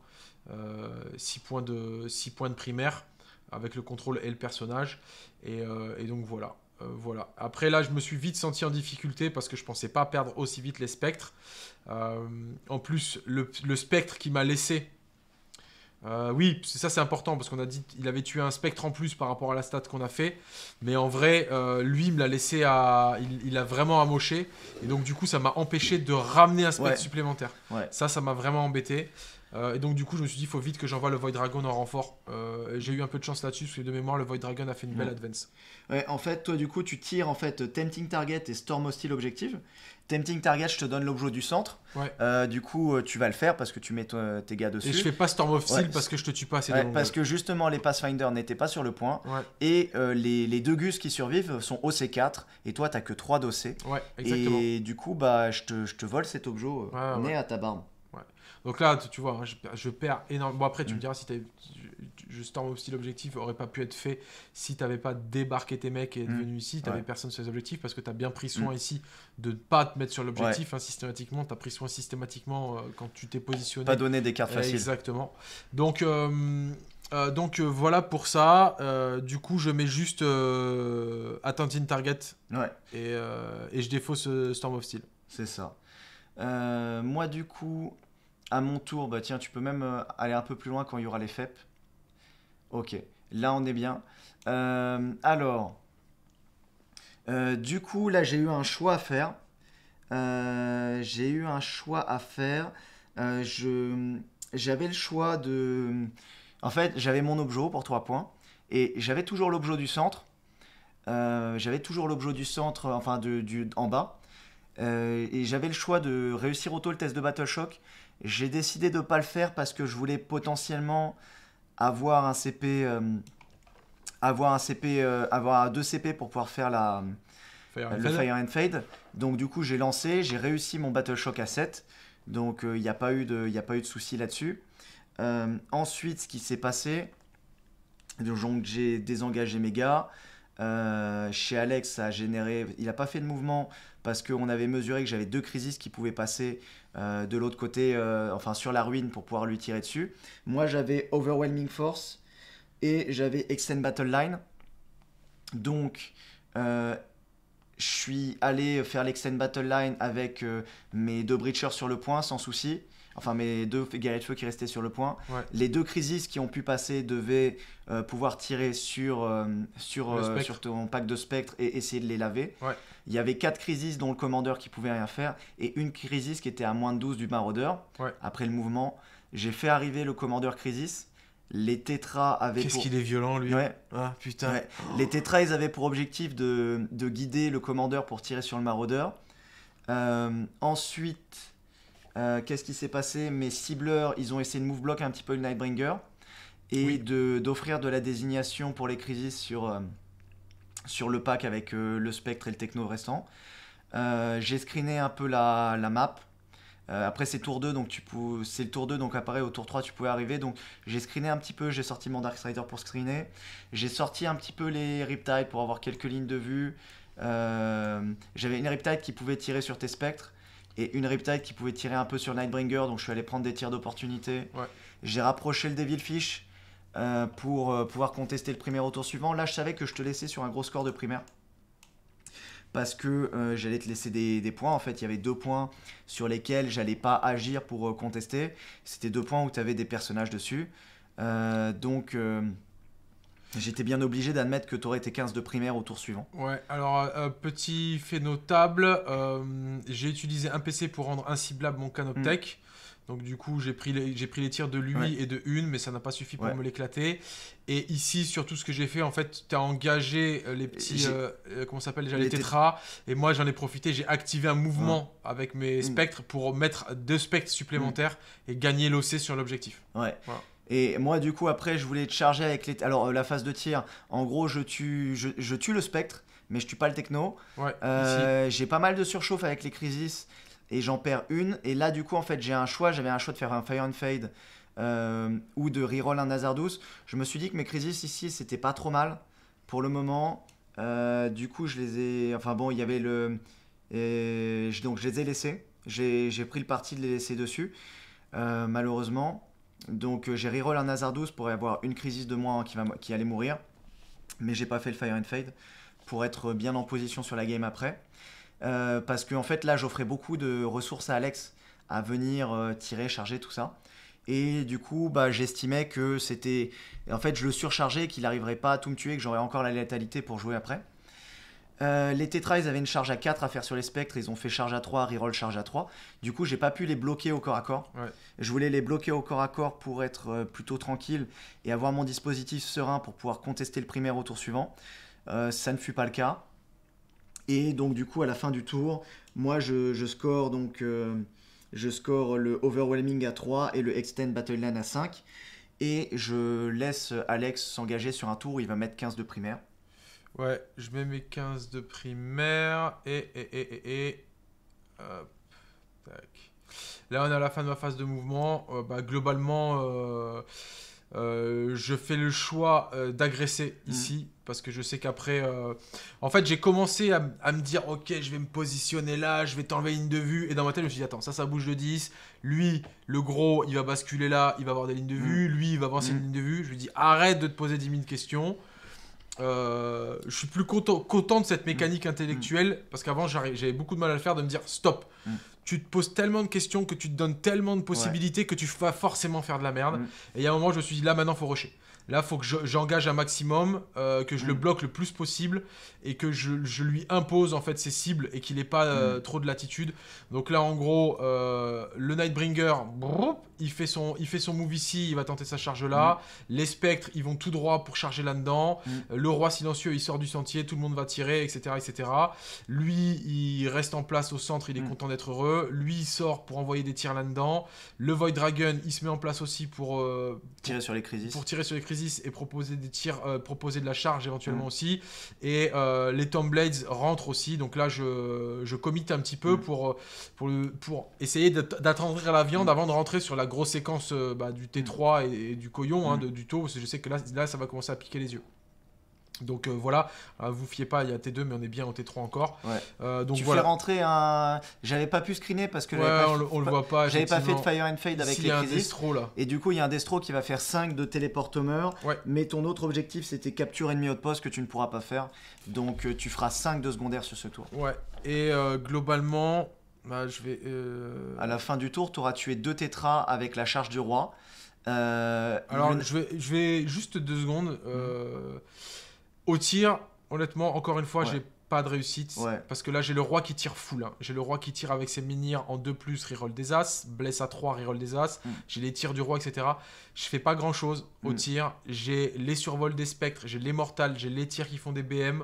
6 points, de, 6 points de primaire avec le contrôle et le personnage. Et, donc voilà. Voilà. Après là, je me suis vite senti en difficulté parce que je pensais pas perdre aussi vite les spectres. En plus, le spectre qui m'a laissé. Euh, oui, ça c'est important parce qu'on a dit qu'il avait tué un spectre en plus par rapport à la stat qu'on a fait. Mais en vrai, euh, lui il me l'a laissé à. Il, il a vraiment amoché. Et donc, du coup, ça m'a empêché de ramener un spectre Ouais. supplémentaire. Ouais. Ça, ça m'a vraiment embêté. Euh, et donc, du coup, je me suis dit, il faut vite que j'envoie le Void Dragon en renfort. Euh, J'ai eu un peu de chance là-dessus parce que de mémoire, le Void Dragon a fait une belle Ouais. advance. Ouais, en fait, toi, du coup, tu tires en fait Tempting Target et Storm Hostile Objective. Tempting Target, je te donne l'objet du centre. Ouais. Euh, du coup, tu vas le faire parce que tu mets tes gars dessus. Et je fais pas Storm of Ouais. parce que je te tue pas assez Ouais, parce que justement, les Pathfinder n'étaient pas sur le point. Ouais, Et euh, les, les deux Gus qui survivent sont OC4. Et toi, t'as que 3 d'OC. ouais, exactement. Et du coup, bah, je te, je te vole cet objet Ouais, né à ta barbe. Donc là, tu, tu vois, hein, je, perds- je perds énormément. Bon, après, tu Mm. me diras si Storm of Steel objectif aurait pas pu être fait si t'avais pas débarqué tes mecs et être Mm. venu ici. T'avais Ouais. personne sur les objectifs parce que t'as bien pris soin ici de ne pas te mettre sur l'objectif hein, systématiquement. T'as pris soin systématiquement euh, quand tu t'es positionné. Pas donner des cartes faciles. Exactement. Donc, euh, euh, donc euh, voilà pour ça. Euh, du coup, je mets juste euh, target Ouais, et, et je défausse Storm of Steel. c'est ça. Moi, du coup, à mon tour, bah tiens, tu peux même euh, aller un peu plus loin quand il y aura les FEP. Ok, là on est bien. Euh, alors, euh, du coup, là j'ai eu un choix à faire. j'ai eu un choix à faire. j'avais le choix de. En fait, j'avais mon objet pour 3 points. Et j'avais toujours l'objet du centre. j'avais toujours l'objet du centre, enfin de, du, en bas. et j'avais le choix de réussir auto le test de Battle Shock j'ai décidé de ne pas le faire parce que je voulais potentiellement avoir un CP, euh, avoir un CP, euh, avoir deux CP pour pouvoir faire la, le Fire and Fade. Donc du coup j'ai lancé, j'ai réussi mon Battle Shock à 7. Donc il euh, n'y a pas eu de, il a pas eu de souci là-dessus. ensuite ce qui s'est passé, donc j'ai désengagé mes gars. Chez Alex, ça a généré. Il n'a pas fait de mouvement parce qu'on avait mesuré que j'avais deux crises qui pouvaient passer euh, de l'autre côté, euh, enfin sur la ruine pour pouvoir lui tirer dessus. Moi j'avais Overwhelming Force et j'avais Extend Battle Line. Donc euh, je suis allé faire l'Extend Battle Line avec mes deux Breachers sur le point sans souci enfin mes deux guerriers de feu qui restaient sur le point. Les deux crises qui ont pu passer devaient pouvoir tirer sur, sur, sur ton pack de spectres et essayer de les laver. Il y avait quatre crises dont le commandeur qui pouvait rien faire et une crise qui était à moins de 12 du maraudeur. Après le mouvement, j'ai fait arriver le commandeur crisis. Les tétras avaient. Qu'est-ce qu'il est violent lui Ouais. Ah putain. Les tétras, ils avaient pour objectif de, de, guider le commandeur pour tirer sur le maraudeur. Euh, ensuite, euh, qu'est-ce qui s'est passé? Mes cibleurs, ils ont essayé de move block un petit peu le Nightbringer et de d'offrir de la désignation pour les crises sur, euh, sur le pack avec euh, le spectre et le techno restant. J'ai screené un peu la, map. Euh, après c'est tour 2 donc tu peux c'est le tour 2 donc apparaît au tour 3 tu pouvais arriver donc j'ai screené un petit peu, j'ai sorti mon Dark Strider pour screener. J'ai sorti un petit peu les Riptide pour avoir quelques lignes de vue. J'avais une Riptide qui pouvait tirer sur tes spectres et une Riptide qui pouvait tirer un peu sur Nightbringer donc je suis allé prendre des tirs d'opportunité. J'ai rapproché le Devilfish euh, pour euh, pouvoir contester le premier au tour suivant. Là, je savais que je te laissais sur un gros score de primaire. Parce que euh, j'allais te laisser des, points. En fait, il y avait deux points sur lesquels j'allais pas agir pour contester. C'était deux points où tu avais des personnages dessus. donc, j'étais bien obligé d'admettre que tu aurais été 15 de primaire au tour suivant. Ouais, alors, petit fait notable j'ai utilisé un PC pour rendre inciblable mon Canoptech. Donc du coup, j'ai pris, les, j'ai pris les tirs de lui et de une, mais ça n'a pas suffi pour me l'éclater. Et ici, surtout ce que j'ai fait, en fait, tu as engagé euh, les petits, euh, euh, comment s'appelle déjà, les, tétras. Et moi, j'en ai profité, j'ai activé un mouvement avec mes mm. spectres pour mettre deux spectres supplémentaires mm. et gagner l'OC sur l'objectif. Ouais. Et moi, du coup, après, je voulais te charger avec les. Alors, la phase de tir, en gros, je tue, je, tue le spectre, mais je tue pas le techno. Ouais, j'ai pas mal de surchauffe avec les crisis et j'en perds une. Et là, du coup, en fait, j'ai un choix. J'avais un choix de faire un Fire and Fade euh, ou de reroll un Nazardous. Je me suis dit que mes crises ici, c'était pas trop mal pour le moment. Euh, du coup, je les ai. Enfin bon, il y avait le. Et donc, je les ai laissés. J'ai pris le parti de les laisser dessus, euh, malheureusement. Donc, j'ai reroll un Nazardous pour avoir une crise de moins qui, allait mourir. Mais j'ai pas fait le Fire and Fade pour être bien en position sur la game après. Euh, parce qu'en en fait là j'offrais beaucoup de ressources à Alex à venir euh, tirer, charger tout ça. Et du coup, bah, j'estimais que c'était. En fait, je le surchargeais, qu'il n'arriverait pas à tout me tuer, que j'aurais encore la létalité pour jouer après. Euh, les Tetras, ils avaient une charge à 4 à faire sur les spectres, ils ont fait charge à 3, reroll charge à 3. Du coup, j'ai pas pu les bloquer au corps à corps. Je voulais les bloquer au corps à corps pour être plutôt tranquille et avoir mon dispositif serein pour pouvoir contester le primaire au tour suivant. ça ne fut pas le cas. Et donc du coup à la fin du tour, moi je, score donc euh, je score le overwhelming à 3 et le extend battleline à 5 et je laisse Alex s'engager sur un tour où il va mettre 15 de primaire. Ouais, je mets mes 15 de primaire et et et et, et hop, tac. Là on est à la fin de ma phase de mouvement. Euh, bah, globalement euh, euh, je fais le choix d'agresser mm. ici parce que je sais qu'après, en fait, j'ai commencé à, me dire, ok, je vais me positionner là, je vais t'enlever une ligne de vue. Et dans ma tête, je me suis dit, attends, ça, ça bouge de 10. Lui, le gros, il va basculer là, il va avoir des lignes de vue. Mm. Lui, il va avancer une mm. ligne de vue. Je lui dis, arrête de te poser 10 000 questions. Je suis plus content, content de cette mécanique intellectuelle parce qu'avant, j'avais beaucoup de mal à le faire, de me dire, stop tu te poses tellement de questions, que tu te donnes tellement de possibilités que tu vas forcément faire de la merde. Mm. Et il y a un moment, je me suis dit, là maintenant, faut rusher. Là, faut que je- j'engage un maximum, euh, que je le Mm. bloque le plus possible et que je, je lui impose en fait ses cibles et qu'il n'ait pas euh, Mm. trop de latitude. Donc là, en gros, euh, le Nightbringer, broup, il fait son, il fait son move ici, il va tenter sa charge là. Les spectres, ils vont tout droit pour charger là-dedans. Mm. Le roi silencieux, il sort du sentier, tout le monde va tirer, etc., etc. Lui, il reste en place au centre, il est Mm. content d'être heureux. Lui, il sort pour envoyer des tirs là-dedans. Le Void Dragon, il se met en place aussi pour, Tirer sur les crises. pour tirer sur les crises et proposer des tirs, euh, proposer de la charge éventuellement Mm. aussi. Et euh, les Tomb Blades rentrent aussi. Donc là, je, je commit un petit peu Mm. pour, euh, pour, pour essayer d'att- d'attendrir la viande Mm. avant de rentrer sur la grosse séquence euh, bah, du T3 et, et du Coyon, hein, de- du taux, parce que je sais que là, là, ça va commencer à piquer les yeux. Donc euh, voilà, Alors, vous fiez pas, il y a T2, mais on est bien au T3 encore. Ouais. Euh, donc tu voilà. fais rentrer un. J'avais pas pu screener parce que Ouais, pas, on, le, on le voit pas. j'avais pas fait de. Fire and Fade avec les y a un crises. destro là. Et du coup, il y a un destro qui va faire 5 de téléportomeur. Ouais. Mais ton autre objectif, c'était capture ennemi outpost que tu ne pourras pas faire. Donc, euh, tu feras 5 de secondaire sur ce tour. Ouais. Et euh, globalement, bah, je vais. euh, À la fin du tour, tu auras tué 2 tétras avec la charge du roi. Euh, Alors, le- je, vais, je vais juste deux secondes. euh, Au tir, honnêtement, encore une fois, Ouais. j'ai pas de réussite. Ouais. Parce que là, j'ai le roi qui tire full. hein. J'ai le roi qui tire avec ses menhirs en 2, reroll des as. Blesse à 3, reroll des as. Mm. J'ai les tirs du roi, etc. Je fais pas grand chose au Mm. tir. J'ai les survols des spectres, j'ai les mortals, j'ai les tirs qui font des BM.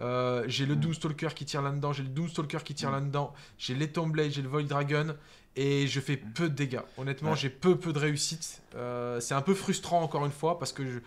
euh, j'ai le Mm. Doomstalker qui tire là-dedans, j'ai le Doomstalker qui tire Mm. là-dedans. J'ai les Tombblade, j'ai le Void Dragon. Et je fais peu de dégâts. Honnêtement, Ouais. j'ai peu, peu de réussite. Euh, c'est un peu frustrant, encore une fois, parce que je,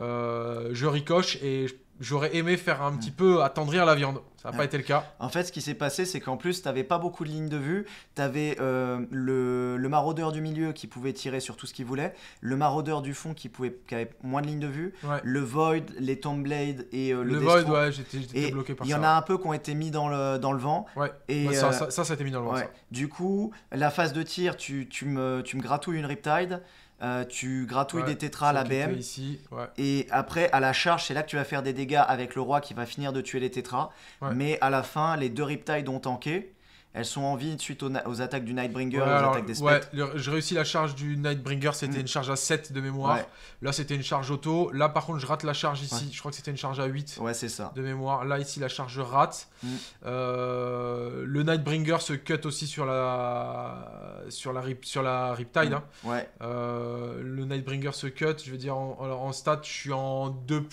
euh, je ricoche et je- j'aurais aimé faire un petit peu attendrir la viande. Ça n'a pas été le cas. En fait, ce qui s'est passé, c'est qu'en plus, tu n'avais pas beaucoup de lignes de vue. Tu avais le, le maraudeur du milieu qui pouvait tirer sur tout ce qu'il voulait, le maraudeur du fond qui, pouvait, qui avait moins de lignes de vue, Ouais. le Void, les Tombblade et euh, le, Le. Void, ouais, j'étais bloqué par il y ça. en a un peu qui ont été mis dans le, dans le vent. Ouais. Et, ça, euh, ça, ça, ça a été mis dans le vent, ça. Du coup, la phase de tir, tu, tu, me, tu me gratouilles une Riptide, euh, tu gratouilles Ouais, des tétras à la BM. Ici, ouais. Et après, à la charge, c'est là que tu vas faire des dégâts avec le roi qui va finir de tuer les tétras. Ouais. Mais à la fin, les deux Riptides ont tanké. Elles sont en vie suite aux, attaques du Nightbringer, Ouais, aux alors, attaques des ouais, spectres. le- j'ai réussi la charge du Nightbringer, c'était Mm. une charge à 7 de mémoire. Ouais. Là, c'était une charge auto. Là, par contre, je rate la charge ici. Ouais. Je crois que c'était une charge à 8 Ouais, c'est ça. de mémoire. Là, ici, la charge rate. Mm. Euh, le Nightbringer se cut aussi sur la, sur la, rip, sur la Riptide. Mm. hein. Ouais, Euh, le Nightbringer se cut. Je veux dire, en, alors, en stat, je suis en 2,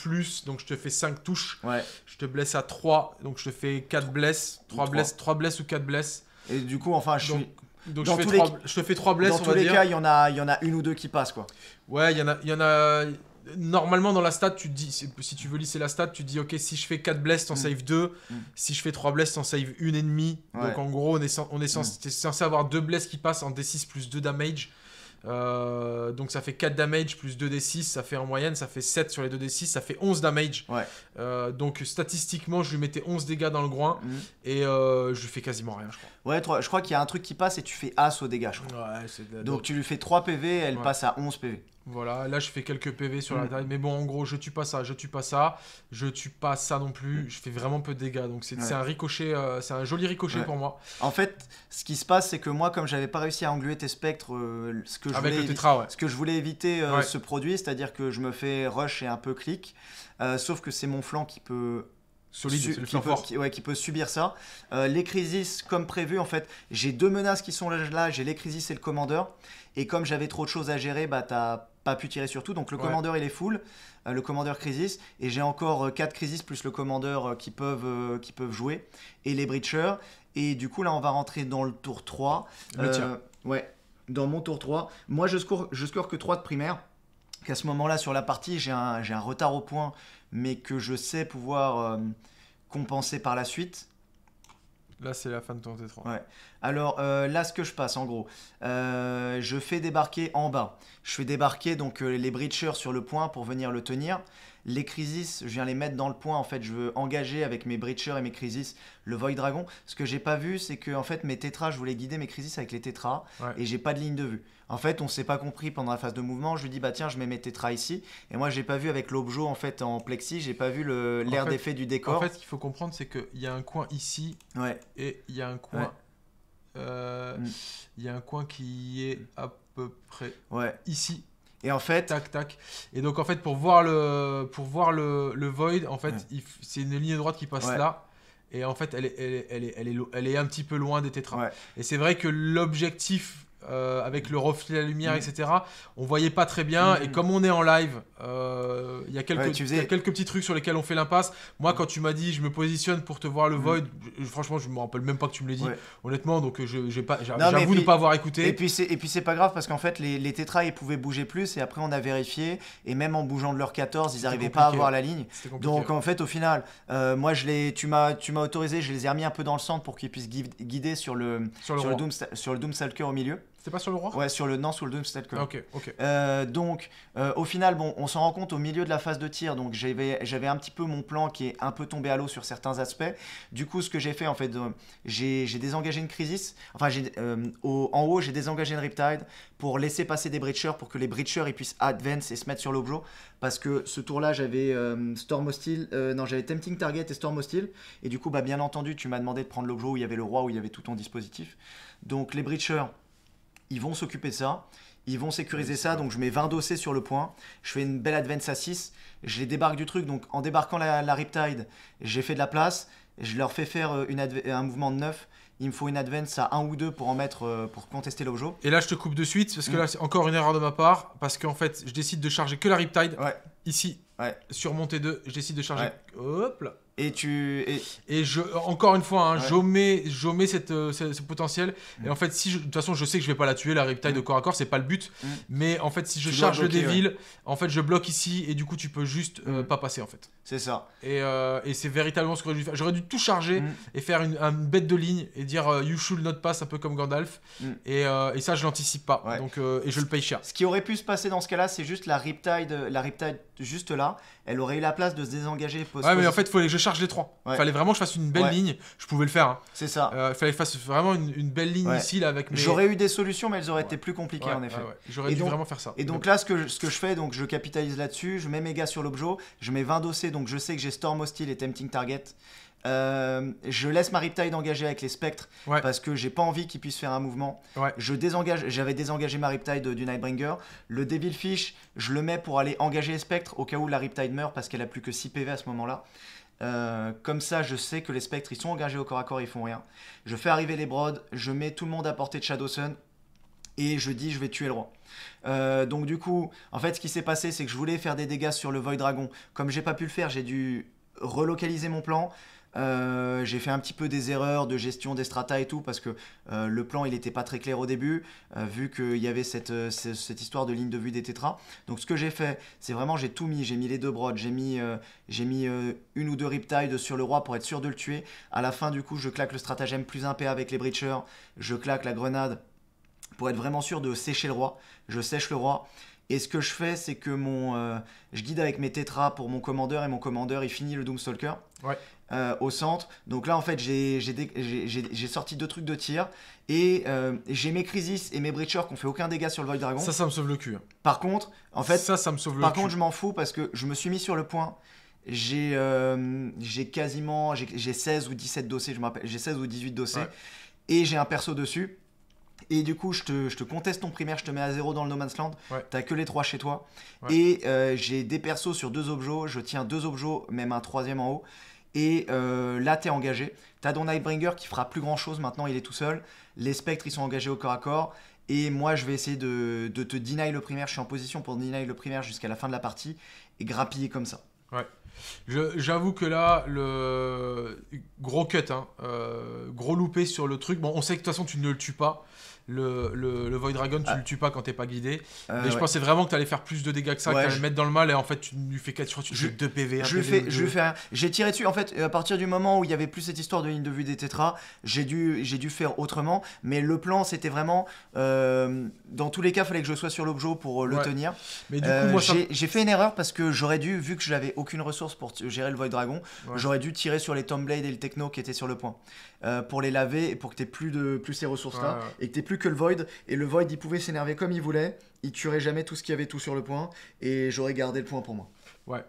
donc je te fais 5 touches. ouais. Je te blesse à 3, donc je te fais 4 blesses. 3 trois. blesses, 3 blesses ou 4 blesses. Et du coup, enfin, je Donc, suis... Donc Dans je, fais les trois- cas- je te fais 3 blesses, Dans on tous va les dire. cas, il y, en a, y en a une ou deux qui passent, quoi. Ouais, il y en a, y en a. Normalement, dans la stat, tu te dis, si tu veux lisser la stat, tu te dis, ok, si je fais 4 blesses, t'en Mm. save 2. Mm. Si je fais 3 blesses, t'en save une et demie. Ouais. Donc en gros, on est, on est censé, Mm. t'es censé avoir 2 blesses qui passent en D6 plus 2 damage. Euh, donc ça fait 4 damage plus 2 D6, ça fait en moyenne, ça fait 7 sur les 2 D6, ça fait 11 damage. Ouais. Euh, donc statistiquement, je lui mettais 11 dégâts dans le groin Mm. et euh, je lui fais quasiment rien, je crois. Ouais, je crois qu'il y a un truc qui passe et tu fais As au dégâts, je crois. Ouais, c'est de la Donc tu lui fais 3 PV, elle Ouais. passe à 11 PV. Voilà, là je fais quelques PV sur la Mm. taille, mais bon, en gros, je tue pas ça, je tue pas ça, je tue pas ça non plus, je fais vraiment peu de dégâts, donc c'est Ouais. un ricochet, euh, c'est un joli ricochet pour moi. En fait, ce qui se passe, c'est que moi, comme j'avais pas réussi à engluer tes spectres, ce que je Avec voulais tétra, ce que je voulais éviter se produit, c'est-à-dire que je me fais rush et un peu clic. Euh, sauf que c'est mon flanc qui peut Solide, le qui peut, fort. qui- ouais, qui peut subir ça. Euh, les crises, comme prévu, en fait, j'ai deux menaces qui sont là. J'ai les crises et le commandeur. Et comme j'avais trop de choses à gérer, bah t'as pas pu tirer sur tout. Donc le Ouais. commandeur il est full, euh, le commandeur crisis. Et j'ai encore 4 crises plus le commandeur euh, qui peuvent euh, qui peuvent jouer et les breachers. Et du coup là on va rentrer dans le tour 3. Le tien. Ouais, dans mon tour 3. Moi je score, je score que 3 de primaire. Qu'à ce moment-là sur la partie j'ai un, j'ai un retard au point, mais que je sais pouvoir euh, compenser par la suite. Là, c'est la fin de ton T3. Ouais. Alors euh, là, ce que je passe en gros, euh, je fais débarquer en bas. Je fais débarquer donc les breachers sur le point pour venir le tenir. Les crisis, je viens les mettre dans le point. En fait, je veux engager avec mes breachers et mes crisis le Void Dragon. Ce que j'ai pas vu, c'est que en fait mes tétras, je voulais guider mes crisis avec les tétras Ouais. et j'ai pas de ligne de vue. En fait, on s'est pas compris pendant la phase de mouvement. Je lui dis bah tiens, je mets mes tétras ici. Et moi, j'ai pas vu avec l'objet en fait en plexi, j'ai pas vu En l'air d'effet du En décor. fait, ce qu'il faut comprendre, c'est qu'il y a un coin ici Ouais. et il y a un coin Ouais. Euh, Mm. Il y a un coin qui est à peu près Ouais. ici. Et en fait, Tac, tac. Et donc, en fait, pour voir le, pour voir le, le void, en fait, Ouais. c'est une ligne droite qui passe Ouais. là. Et en fait, elle est, elle est, elle est, elle est, lo- elle est un petit peu loin des tétras. Ouais. Et c'est vrai que l'objectif, euh, avec le reflet de la lumière, Mm. etc., on voyait pas très bien. Mm. Et comme on est en live, euh, il y a quelques, Ouais, tu faisais- il y a quelques petits trucs sur lesquels on fait l'impasse. Moi, quand tu m'as dit, je me positionne pour te voir le Mm. void, je- franchement, je me rappelle même pas que tu me l'aies dit. Ouais. Honnêtement, donc euh, j'avoue ne pas avoir écouté. Et puis c'est pas grave parce qu'en fait les, les tétras ils pouvaient bouger plus et après on a vérifié et même en bougeant de leur 14 ils C'était arrivaient pas à voir la ligne. Donc en fait au final euh, moi je tu m'as autorisé je les ai remis un peu dans le centre pour qu'ils puissent guide- guider sur le sur le sur le roi. Doom sur le Doomstalker au milieu. C'était pas sur le roi Ouais sur le non sur le. Ah, Ok, ok. Euh, donc, euh, au final, bon, on s'en rend compte au milieu de la phase de tir. Donc, j'avais, j'avais un petit peu mon plan qui est un peu tombé à l'eau sur certains aspects. Du coup, ce que j'ai fait, en fait, euh, j'ai, désengagé une crisis. Enfin, j'ai, euh, au- en haut, j'ai désengagé une Riptide pour laisser passer des breachers pour que les breachers ils puissent advance et se mettre sur l'objet. Parce que ce tour-là, j'avais Storm Hostile, non, j'avais Tempting Target et Storm Hostile. Et du coup, bah, bien entendu, tu m'as demandé de prendre l'objet où il y avait le roi, où il y avait tout ton dispositif. Donc, les breachers, ils vont s'occuper de ça. Ils vont sécuriser ça, donc je mets 20 dossés sur le point. Je fais une belle advance à 6. Je les débarque du truc, donc en débarquant la, la Riptide, j'ai fait de la place. Je leur fais faire euh, une un mouvement de 9. Il me faut une advance à 1 ou 2 pour en mettre, euh, pour contester l'objet. Et là, je te coupe de suite parce que Mm. là, c'est encore une erreur de ma part. Parce qu'en fait, je décide de charger que la Riptide. Ouais. Ici, Ouais. sur montée 2, je décide de charger. Hop là. Et tu. Et, Et je, encore une fois, hein, Ouais. j'omets, j'omets cette, euh, ce, potentiel. Mm. Et en fait, si je- de toute façon, je sais que je vais pas la tuer, la Riptide Mm. de corps à corps, c'est pas le but. Mm. Mais en fait, si je Tu charge le Devil, en fait, je bloque ici et du coup, tu peux juste euh, Mm. pas passer en fait. c'est ça. Et, euh, et c'est véritablement ce que j'aurais dû faire. J'aurais dû tout charger Mm. et faire une, une bête de ligne et dire euh, you should not pass un peu comme Gandalf. Mm. Et, et ça, je l'anticipe pas. Ouais. Donc, et je le paye cher. Ce qui aurait pu se passer dans ce cas-là, c'est juste la Riptide, la Riptide juste là. Elle aurait eu la place de se désengager. post- Ouais, mais en fait, il fallait que je charge les trois. Ouais. Fallait vraiment que je fasse une belle Ouais. ligne. Je pouvais le faire. Hein. c'est ça. Euh, fallait que je fasse vraiment une, une belle ligne ici là avec mes. J'aurais eu des solutions, mais elles auraient été plus compliquées en effet. J'aurais dû donc- vraiment faire ça. Et donc là, ce que, ce que je fais, donc je capitalise là-dessus, je mets mes gars sur l'objet, je mets 20 dossiers, donc je sais que j'ai Storm Hostile et Tempting Target. Euh, je laisse ma Riptide engagée avec les spectres Ouais. parce que j'ai pas envie qu'ils puissent faire un mouvement. Ouais. Je désengage, j'avais désengagé ma Riptide du Nightbringer. Le Devil Fish, je le mets pour aller engager les spectres au cas où la Riptide meurt parce qu'elle a plus que 6 PV à ce moment-là. Euh, comme ça, je sais que les spectres ils sont engagés au corps à corps, ils font rien. Je fais arriver les brods, je mets tout le monde à portée de Shadow Sun et je dis je vais tuer le roi. Euh, donc du coup, en fait, ce qui s'est passé, c'est que je voulais faire des dégâts sur le Void Dragon. Comme j'ai pas pu le faire, j'ai dû relocaliser mon plan. Euh, j'ai fait un petit peu des erreurs de gestion des strata et tout parce que euh, le plan il était pas très clair au début euh, vu qu'il y avait cette, ce- cette histoire de ligne de vue des tétras. Donc ce que j'ai fait c'est vraiment j'ai tout mis. J'ai mis les deux brods j'ai mis, j'ai mis une ou deux riptides sur le roi pour être sûr de le tuer. À la fin du coup je claque le stratagème plus impé avec les breachers. Je claque la grenade pour être vraiment sûr de sécher le roi. Je sèche le roi. Et ce que je fais c'est que mon je guide avec mes tétras pour mon commandeur et mon commandeur il finit le Doomstalker. Ouais. Euh, au centre. Donc là, en fait, j'ai sorti deux trucs de tir. Et euh, j'ai mes Crisis et mes Breachers qui ont fait aucun dégât sur le Void Dragon. Ça, ça me sauve le cul. hein. Par contre, en fait, ça, ça me sauve le par cul. contre, je m'en fous parce que je me suis mis sur le point. J'ai euh, quasiment j'ai j'ai 16 ou 17 dossiers, je me rappelle, j'ai 16 ou 18 dossiers. Ouais. Et j'ai un perso dessus. Et du coup, je te, je te conteste ton primaire, je te mets à zéro dans le No Man's Land. Ouais. T'as que les trois chez toi. Ouais. Et euh, j'ai des persos sur deux objets. Je tiens deux objets, même un troisième en haut. Et euh, là, t'es engagé. T'as ton Nightbringer qui fera plus grand chose maintenant, il est tout seul. Les spectres, ils sont engagés au corps à corps. Et moi, je vais essayer de, de te deny le primaire. Je suis en position pour deny le primaire jusqu'à la fin de la partie et grappiller comme ça. Je- J'avoue que là, le gros cut, hein, euh, gros loupé sur le truc. Bon, on sait que de toute façon, tu ne le tues pas. Le, le, le Void Dragon, tu Ah. le tues pas quand t'es pas guidé. Euh, Mais je pensais vraiment que t'allais faire plus de dégâts que ça, Ouais, que t'allais je- le mettre dans le mal. Et en fait, tu lui fais 4 je crois que tu Je- fais 2 PV. Je lui fais, je fais rien. J'ai tiré dessus. En fait, à partir du moment où il y avait plus cette histoire de ligne de vue des tétras, j'ai dû, dû faire autrement. Mais le plan, c'était vraiment. euh, dans tous les cas, il fallait que je sois sur l'objet pour euh, le Ouais. tenir. Mais du Euh, coup, moi, ça. j'ai j'ai fait une erreur parce que j'aurais dû, vu que je n'avais aucune ressource pour gérer le Void Dragon, Ouais. j'aurais dû tirer sur les Tomblade et le Techno qui étaient sur le point. euh, pour les laver et pour que tu plus, de, plus ces ressources-là. Ouais, ouais. Et que tu plus que le Void. Et le Void, il pouvait s'énerver comme il voulait. Il tuerait jamais tout ce qu'il y avait tout sur le point. Et j'aurais gardé le point pour moi. Ouais.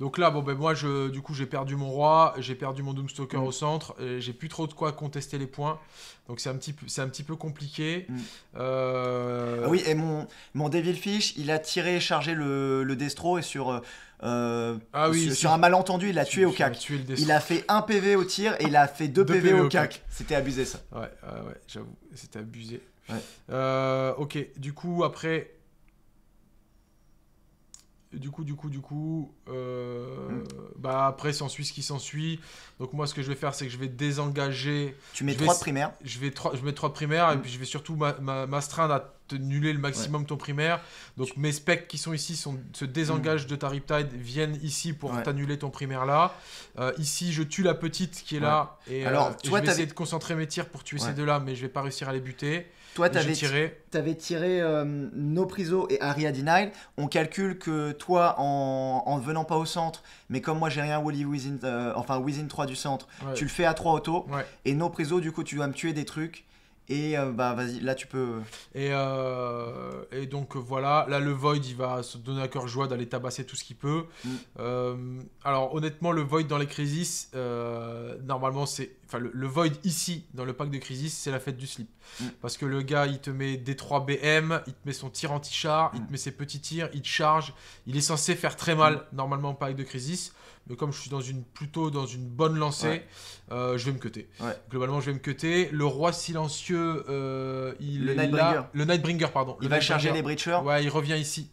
Donc là, bon, ben moi, je, du coup, j'ai perdu mon roi, j'ai perdu mon Doomstalker Mm. au centre, j'ai plus trop de quoi contester les points. Donc c'est un petit peu, c'est un petit peu compliqué. Mm. Euh, Ah oui, et mon, mon Devilfish, il a tiré et chargé le, le Destro et sur, euh, Ah oui, sur, sur un malentendu, il l'a tué au cac. Il a fait un PV au tir et il a fait deux, Deux PV, PV au cac. cac. C'était abusé ça. Ouais, ouais, ouais, j'avoue, c'était abusé. Ouais. Euh, ok, du coup, après. Du coup, du coup, du coup, euh, Mm. bah après s'ensuit ce qui s'ensuit. Donc moi, ce que je vais faire, c'est que je vais désengager. Tu mets Je vais trois s- de primaire. Je vais, trois- je vais mettre 3 de primaire et Mm. puis je vais surtout ma- ma- m'astreindre à te nuler le maximum ton primaire. Donc mes specs qui sont ici sont, se désengagent de ta Riptide, viennent ici pour Mm. Ouais. t'annuler ton primaire là. Euh, ici, je tue la petite qui est là et, Alors, euh, et toi, je vais essayer de concentrer mes tirs pour tuer ces deux-là, mais je vais pas réussir à les buter. Toi, t'avais tirer. T'avais tiré euh, No Priso et Aria Denied. On calcule que toi, en, en ne venant pas au centre, mais comme moi j'ai rien Wally Within, euh, enfin Within 3 du centre, tu le fais à 3 auto. Et No Priso, du coup, tu dois me tuer des trucs. Et euh, bah vas-y, là tu peux. Et, euh, et donc euh, voilà, là le Void il va se donner à cœur joie d'aller tabasser tout ce qu'il peut. Mm. Euh, alors honnêtement le Void dans les Crisis, euh, normalement c'est... Enfin le, le Void ici dans le pack de Crisis c'est la fête du slip. Mm. Parce que le gars il te met des 3 BM, il te met son tir anti-char, il Mm. te met ses petits tirs, il te charge. Il est censé faire très mal normalement en pack de Crisis. Mais comme je suis dans une, plutôt dans une bonne lancée, Ouais. euh, je vais me cutter. Ouais. Globalement, je vais me cutter. Le roi silencieux, euh, il Le est Nightbringer. là. Le Nightbringer, pardon. Il Le va charger les breachers. Ouais, il revient ici.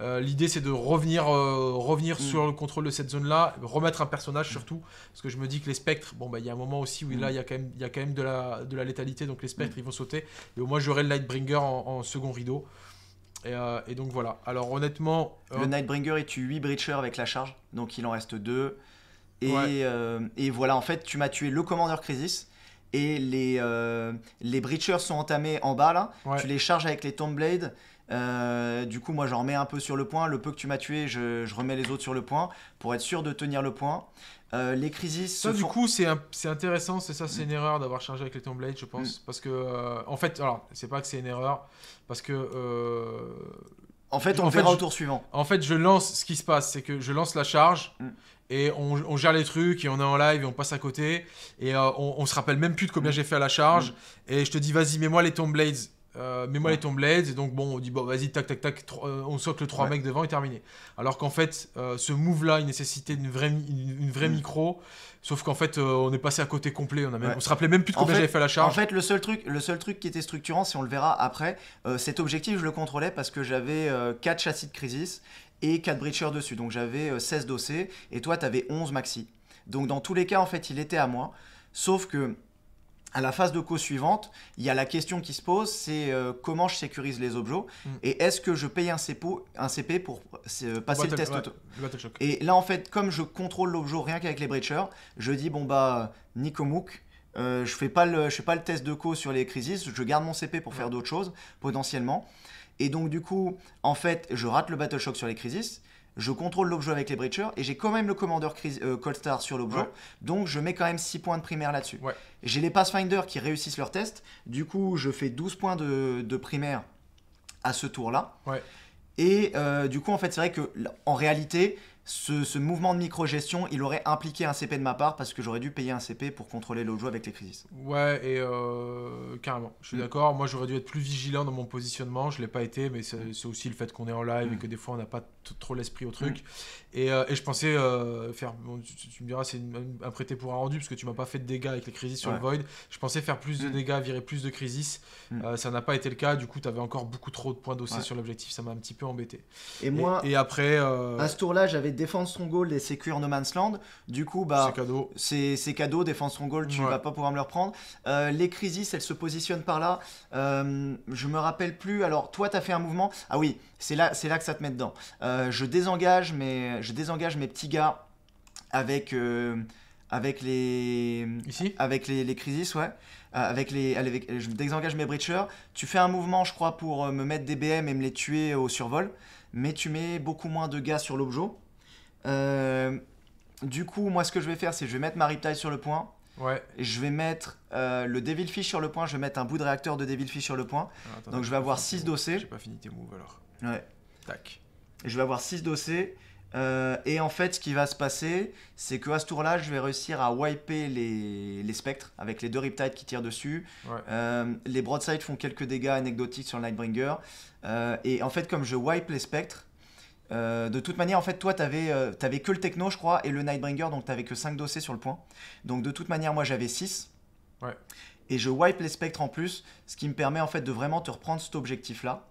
Euh, L'idée, c'est de revenir, euh, revenir Mm. sur le contrôle de cette zone-là, remettre un personnage surtout, parce que je me dis que les spectres, bon, bah, il y a un moment aussi où Mm. là, il y a quand même, il y a quand même de la, de la létalité, donc les spectres, ils vont sauter. Et au moins, j'aurai le Nightbringer en, en second rideau. Et, euh, et donc voilà. Alors honnêtement, Le Nightbringer, il tue 8 breachers avec la charge. Donc il en reste 2. Et, Ouais. et voilà, en fait, tu m'as tué le commandeur Crisis. Et les, euh, les breachers sont entamés en bas là. Ouais. Tu les charges avec les Tombblade. Euh, du coup, moi j'en remets un peu sur le point. Le peu que tu m'as tué, je, je remets les autres sur le point pour être sûr de tenir le point. Euh, les Crisis. Ça, du font- coup, c'est intéressant. C'est ça, c'est une erreur d'avoir chargé avec les Tombblades, je Mm. pense. Parce que, euh, en fait, alors, c'est pas que c'est une erreur. Parce que, En fait, on en fait, verra je- au tour suivant. en fait, je lance. Ce qui se passe, c'est que je lance la charge. Mm. Et on, on gère les trucs, et on est en live, et on passe à côté. Et euh, on, on se rappelle même plus de combien j'ai fait à la charge. Et je te dis, vas-y, mets-moi les Tombblades. Euh, mets-moi Ouais. les Tombblades. Et donc, bon, on dit, bon, vas-y, tac, tac, tac. euh, on socle trois Ouais. mecs devant et terminé. Alors qu'en fait, euh, ce move-là, il nécessitait une vraie, une, une vraie Mm. micro. Sauf qu'en fait, euh, on est passé à côté complet. On, a même, Ouais. on se rappelait même plus de En combien fait- j'avais fait à la En charge. fait, le seul truc, le seul truc qui était structurant, si on le verra après, euh, cet objectif, je le contrôlais parce que j'avais 4 châssis de Crisis et 4 breachers dessus. Donc j'avais euh, 16 dossés et toi, tu avais 11 maxi. Donc dans tous les cas, en fait, il était à moi. Sauf que à la phase de co suivante, il y a la question qui se pose, c'est euh, comment je sécurise les objets Mm. et est-ce que je paye un CP, un CP pour euh, passer le test ouais, auto le et là, en fait, comme je contrôle l'objet rien qu'avec les breachers, je dis bon bah Nicomook, euh, je fais pas le je fais pas le test de co sur les crises, je garde mon CP pour faire d'autres choses potentiellement. Et donc du coup, en fait, je rate le battle shock sur les crises. Je contrôle l'objet avec les breachers et j'ai quand même le commandeur euh, Cold Star sur l'objet. Ouais. Donc je mets quand même 6 points de primaire là-dessus. Ouais. J'ai les Pathfinder qui réussissent leur test. Du coup, je fais 12 points de, de primaire à ce tour-là. Ouais. Et euh, du coup, en fait, c'est vrai que en réalité, ce, ce mouvement de micro-gestion, il aurait impliqué un CP de ma part parce que j'aurais dû payer un CP pour contrôler l'autre avec les crises. Ouais, et euh, carrément, je suis Mm. d'accord. Moi, j'aurais dû être plus vigilant dans mon positionnement. Je l'ai pas été, mais c'est aussi le fait qu'on est en live et Mm. que des fois, on n'a pas trop l'esprit au truc. Et, euh, et je pensais euh, faire. bon, tu, tu me diras, c'est un prêté pour un rendu parce que tu m'as pas fait de dégâts avec les crises sur le. Void. Je pensais faire plus de Mm. dégâts, virer plus de crises. Mm. Ça n'a pas été le cas. Du coup, tu avais encore beaucoup trop de points Ouais. sur l'objectif. Ça m'a un petit peu embêté. Et moi, et, et après, à ce tour-là, j'avais Défense Stronghold et Secure No Man's Land. Du coup, bah, c'est cadeau. c'est cadeau, Défense Stronghold, tu Ouais. vas pas pouvoir me le reprendre. Euh, les crises, elles se positionnent par là. Euh, je me rappelle plus. Alors, toi, t'as fait un mouvement. Ah oui, c'est là, là que ça te met dedans. Euh, je désengage mes, je désengage mes petits gars avec, euh, avec les, Ici? avec les, les crises, ouais. Euh, avec les, avec, je désengage mes breachers. Tu fais un mouvement, je crois, pour me mettre des BM et me les tuer au survol. Mais tu mets beaucoup moins de gars sur l'objet. Euh, du coup, moi, ce que je vais faire, c'est que je vais mettre ma Riptide sur le point. Ouais. Je vais mettre euh, le Devilfish sur le point. Je vais mettre un bout de réacteur de Devilfish sur le point. Alors, attends, Donc, je vais avoir fini 6 tes moves. dossés. J'ai pas fini tes moves alors. Ouais. Tac. Et je vais avoir 6 dossés. Euh, et en fait, ce qui va se passer, c'est que à ce tour-là, je vais réussir à wiper les, les spectres avec les deux Riptides qui tirent dessus. Ouais. Euh, les Broadside font quelques dégâts anecdotiques sur le Nightbringer. Euh, et en fait, comme je wipe les spectres, euh, de toute manière, en fait, toi, t'avais euh, que le Techno, je crois, et le Nightbringer, donc t'avais que 5 dossiers sur le point. Donc de toute manière, moi, j'avais 6. Ouais. Et je wipe les spectres en plus, ce qui me permet en fait de vraiment te reprendre cet objectif-là.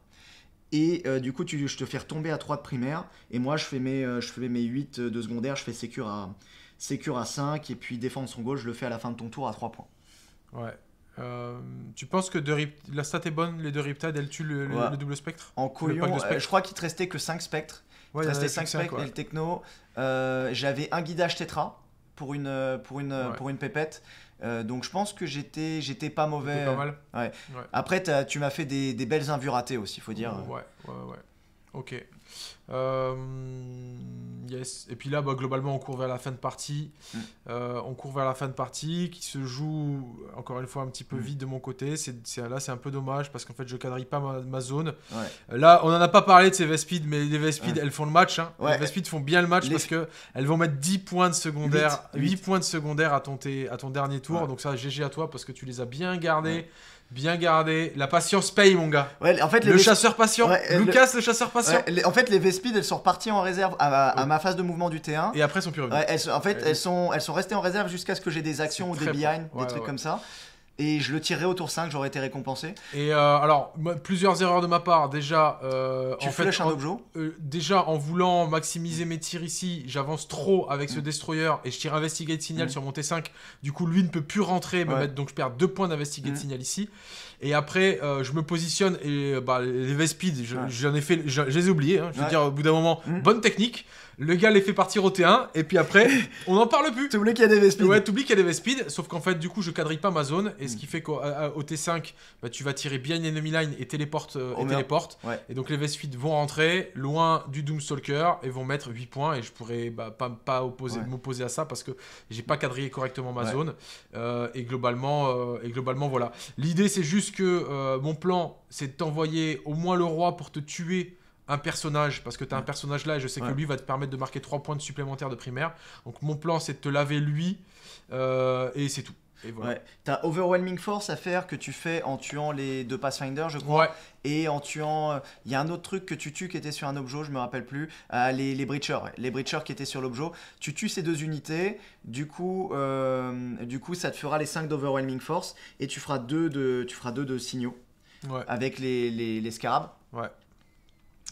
Et euh, du coup, tu, je te fais retomber à 3 de primaire. Et moi, je fais mes, euh, je fais mes 8 de secondaire. Je fais sécure à, sécure à 5. Et puis défendre son goal, je le fais à la fin de ton tour à 3 points. Ouais. Euh, tu penses que la stat est bonne, les deux Riptide, elles tuent le, le- Ouais. le double spectre? En couillon, euh, je crois qu'il te restait que 5 spectres. Ouais, il il avait 5 que cinq, spectres ouais. et le techno. Euh, J'avais un guidage tétra pour une, euh, pour une, Ouais. pour une pépette. Euh, donc je pense que j'étais j'étais pas mauvais. C'était pas mal. ouais. Ouais. Après, tu m'as fait des, des belles invus ratées aussi, faut dire. Ouais, ouais, ouais. Ok. Euh, yes. Et puis là, bah, globalement, on court vers la fin de partie. Mm. Euh, on court vers la fin de partie qui se joue, encore une fois, un petit peu Mm. vite de mon côté. C'est, là, c'est un peu dommage parce qu'en fait, je quadrille pas ma, ma zone. Ouais. Euh, Là, on en a pas parlé de ces Vespid, mais les Vespid, Ouais. elles font le match. Hein. Ouais. Les Vespid font bien le match Les- parce que elles vont mettre 10 points de secondaire, Huit. 8, Huit. points de secondaire à ton, à ton dernier tour. Donc ça, GG à toi parce que tu les as bien gardés. Bien gardés. La patience paye, mon gars. Ouais, en fait, Le chasseur patient. Ouais, Lucas, le, chasseur patient. ouais, les- en fait, les Vespid, elles sont reparties en réserve à, ma phase de mouvement du T1. Et après, ils sont plus elles en fait, Ouais. elles sont, elles sont restées en réserve jusqu'à ce que j'ai des actions ou des behind, des trucs comme ça. Et je le tirerai au tour 5, j'aurais été récompensé. Et euh, alors, plusieurs erreurs de ma part. Déjà, euh, Tu en fait, un objet. euh, déjà en voulant maximiser mes tirs ici, j'avance trop avec ce Mm. destroyer et je tire investigate signal Mm. sur mon T5. Du coup, lui ne peut plus rentrer me Ouais. mettre, donc je perds deux points d'investigate Mm. signal ici. Et après, euh, je me positionne et bah, les Vespid, je- Ouais. ai fait, je, je les ai oubliés. hein. Je veux Ouais. dire, au bout d'un moment, Mm. bonne technique. Le gars les fait partir au T1 et puis après, on n'en parle plus. Tu voulais qu'il y ait des Vespid Ouais, t'oublies qu'il y a des Vespid, sauf qu'en fait, du coup, je quadrille pas ma zone, et ce Mm. qui fait qu'au à- au T5, bah, tu vas tirer bien enemy line et téléporte. euh, et téléporte. Ouais. Et donc les Vespid vont rentrer loin du Doomstalker et vont mettre 8 points, et je pourrais bah, pas, pas opposer- Ouais. m'opposer à ça parce que j'ai pas quadrillé correctement ma Ouais. zone. Euh, et, globalement, euh, et globalement, voilà. L'idée, c'est juste que euh, mon plan, c'est de t'envoyer au moins le roi pour te tuer un personnage, parce que tu as un personnage là, et je sais que lui va te permettre de marquer 3 points de supplémentaires de primaire. Donc mon plan, c'est de te laver lui, euh, et c'est tout. Et voilà. Ouais. T'as Overwhelming Force à faire que tu fais en tuant les deux Pathfinder, je crois. Ouais, Et en tuant. euh, Il y a un autre truc que tu tues qui était sur un objet, je me rappelle plus. Euh, les, les Breachers. Les Breachers qui étaient sur l'objet. Tu tues ces deux unités. Du coup, euh, du coup ça te fera les 5 d'Overwhelming Force. Et tu feras deux de, tu feras deux de signaux ouais, avec les, les, les scarabs. ouais.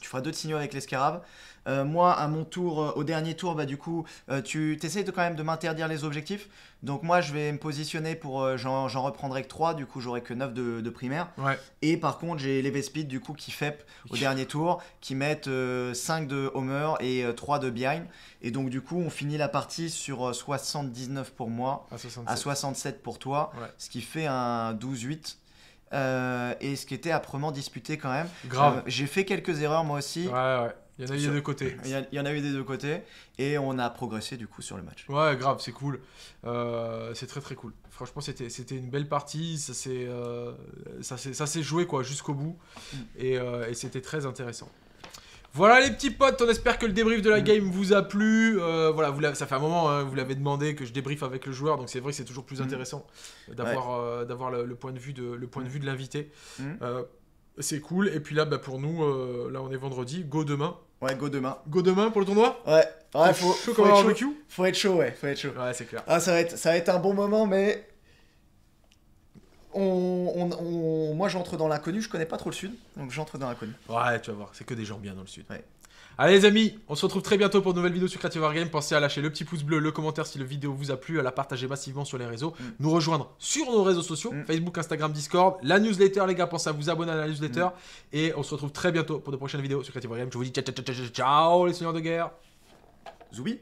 Tu feras deux de signaux avec les scarabs. Euh, moi, à mon tour, euh, au dernier tour, bah, du coup, euh, tu essayes de, quand même de m'interdire les objectifs. Donc, moi, je vais me positionner pour. euh, J'en reprendrai que 3, du coup, j'aurai que 9 de, de primaire. Ouais, Et par contre, j'ai les Vespid, du coup, qui FEP au dernier tour, qui mettent 5 de Homer et 3 de Behind. Et donc, du coup, on finit la partie sur euh, 79 pour moi, à 67. à 67 pour toi, Ouais. ce qui fait un 12-8. Euh, et ce qui était âprement disputé quand même. Grave. Euh, j'ai fait quelques erreurs moi aussi. Ouais, ouais. Il y en a eu des deux côtés. Il y, en a eu des deux côtés et on a progressé du coup sur le match. Ouais, grave, c'est cool. Euh, c'est très très cool. Franchement, c'était c'était une belle partie. Ça s'est euh, ça s'est- ça s'est joué quoi jusqu'au bout Mm. et, euh, et c'était très intéressant. Voilà les petits potes, on espère que le débrief de la game vous a plu. Euh, voilà, vous ça fait un moment, hein, vous l'avez demandé que je débriefe avec le joueur, donc c'est vrai que c'est toujours plus Mm. intéressant d'avoir euh, d'avoir le, le point de vue de le point de Mm. vue de l'invité. Mm. Euh, c'est cool. Et puis là, bah, pour nous, là on est vendredi. Go demain. Ouais, go demain. Go demain pour le tournoi? Ouais, ouais faut, chaud faut, être chaud, faut être chaud, ouais, faut être chaud. Ouais, c'est clair. Ah, ça va être, ça va être un bon moment, mais on, on- on- moi j'entre dans l'inconnu. Je connais pas trop le sud, donc j'entre dans l'inconnu. Ouais, tu vas voir, c'est que des gens bien dans le sud. Ouais. Allez les amis, on se retrouve très bientôt pour de nouvelles vidéos sur Creative Wargame. Pensez à lâcher le petit pouce bleu, le commentaire si la vidéo vous a plu, à la partager massivement sur les réseaux, Mm. nous rejoindre sur nos réseaux sociaux, Mm. Facebook, Instagram, Discord, la newsletter les gars, pensez à vous abonner à la newsletter Mm. et on se retrouve très bientôt pour de prochaines vidéos sur Creative Wargame. Je vous dis ciao ciao ciao ciao ciao les seigneurs de guerre. Zoubi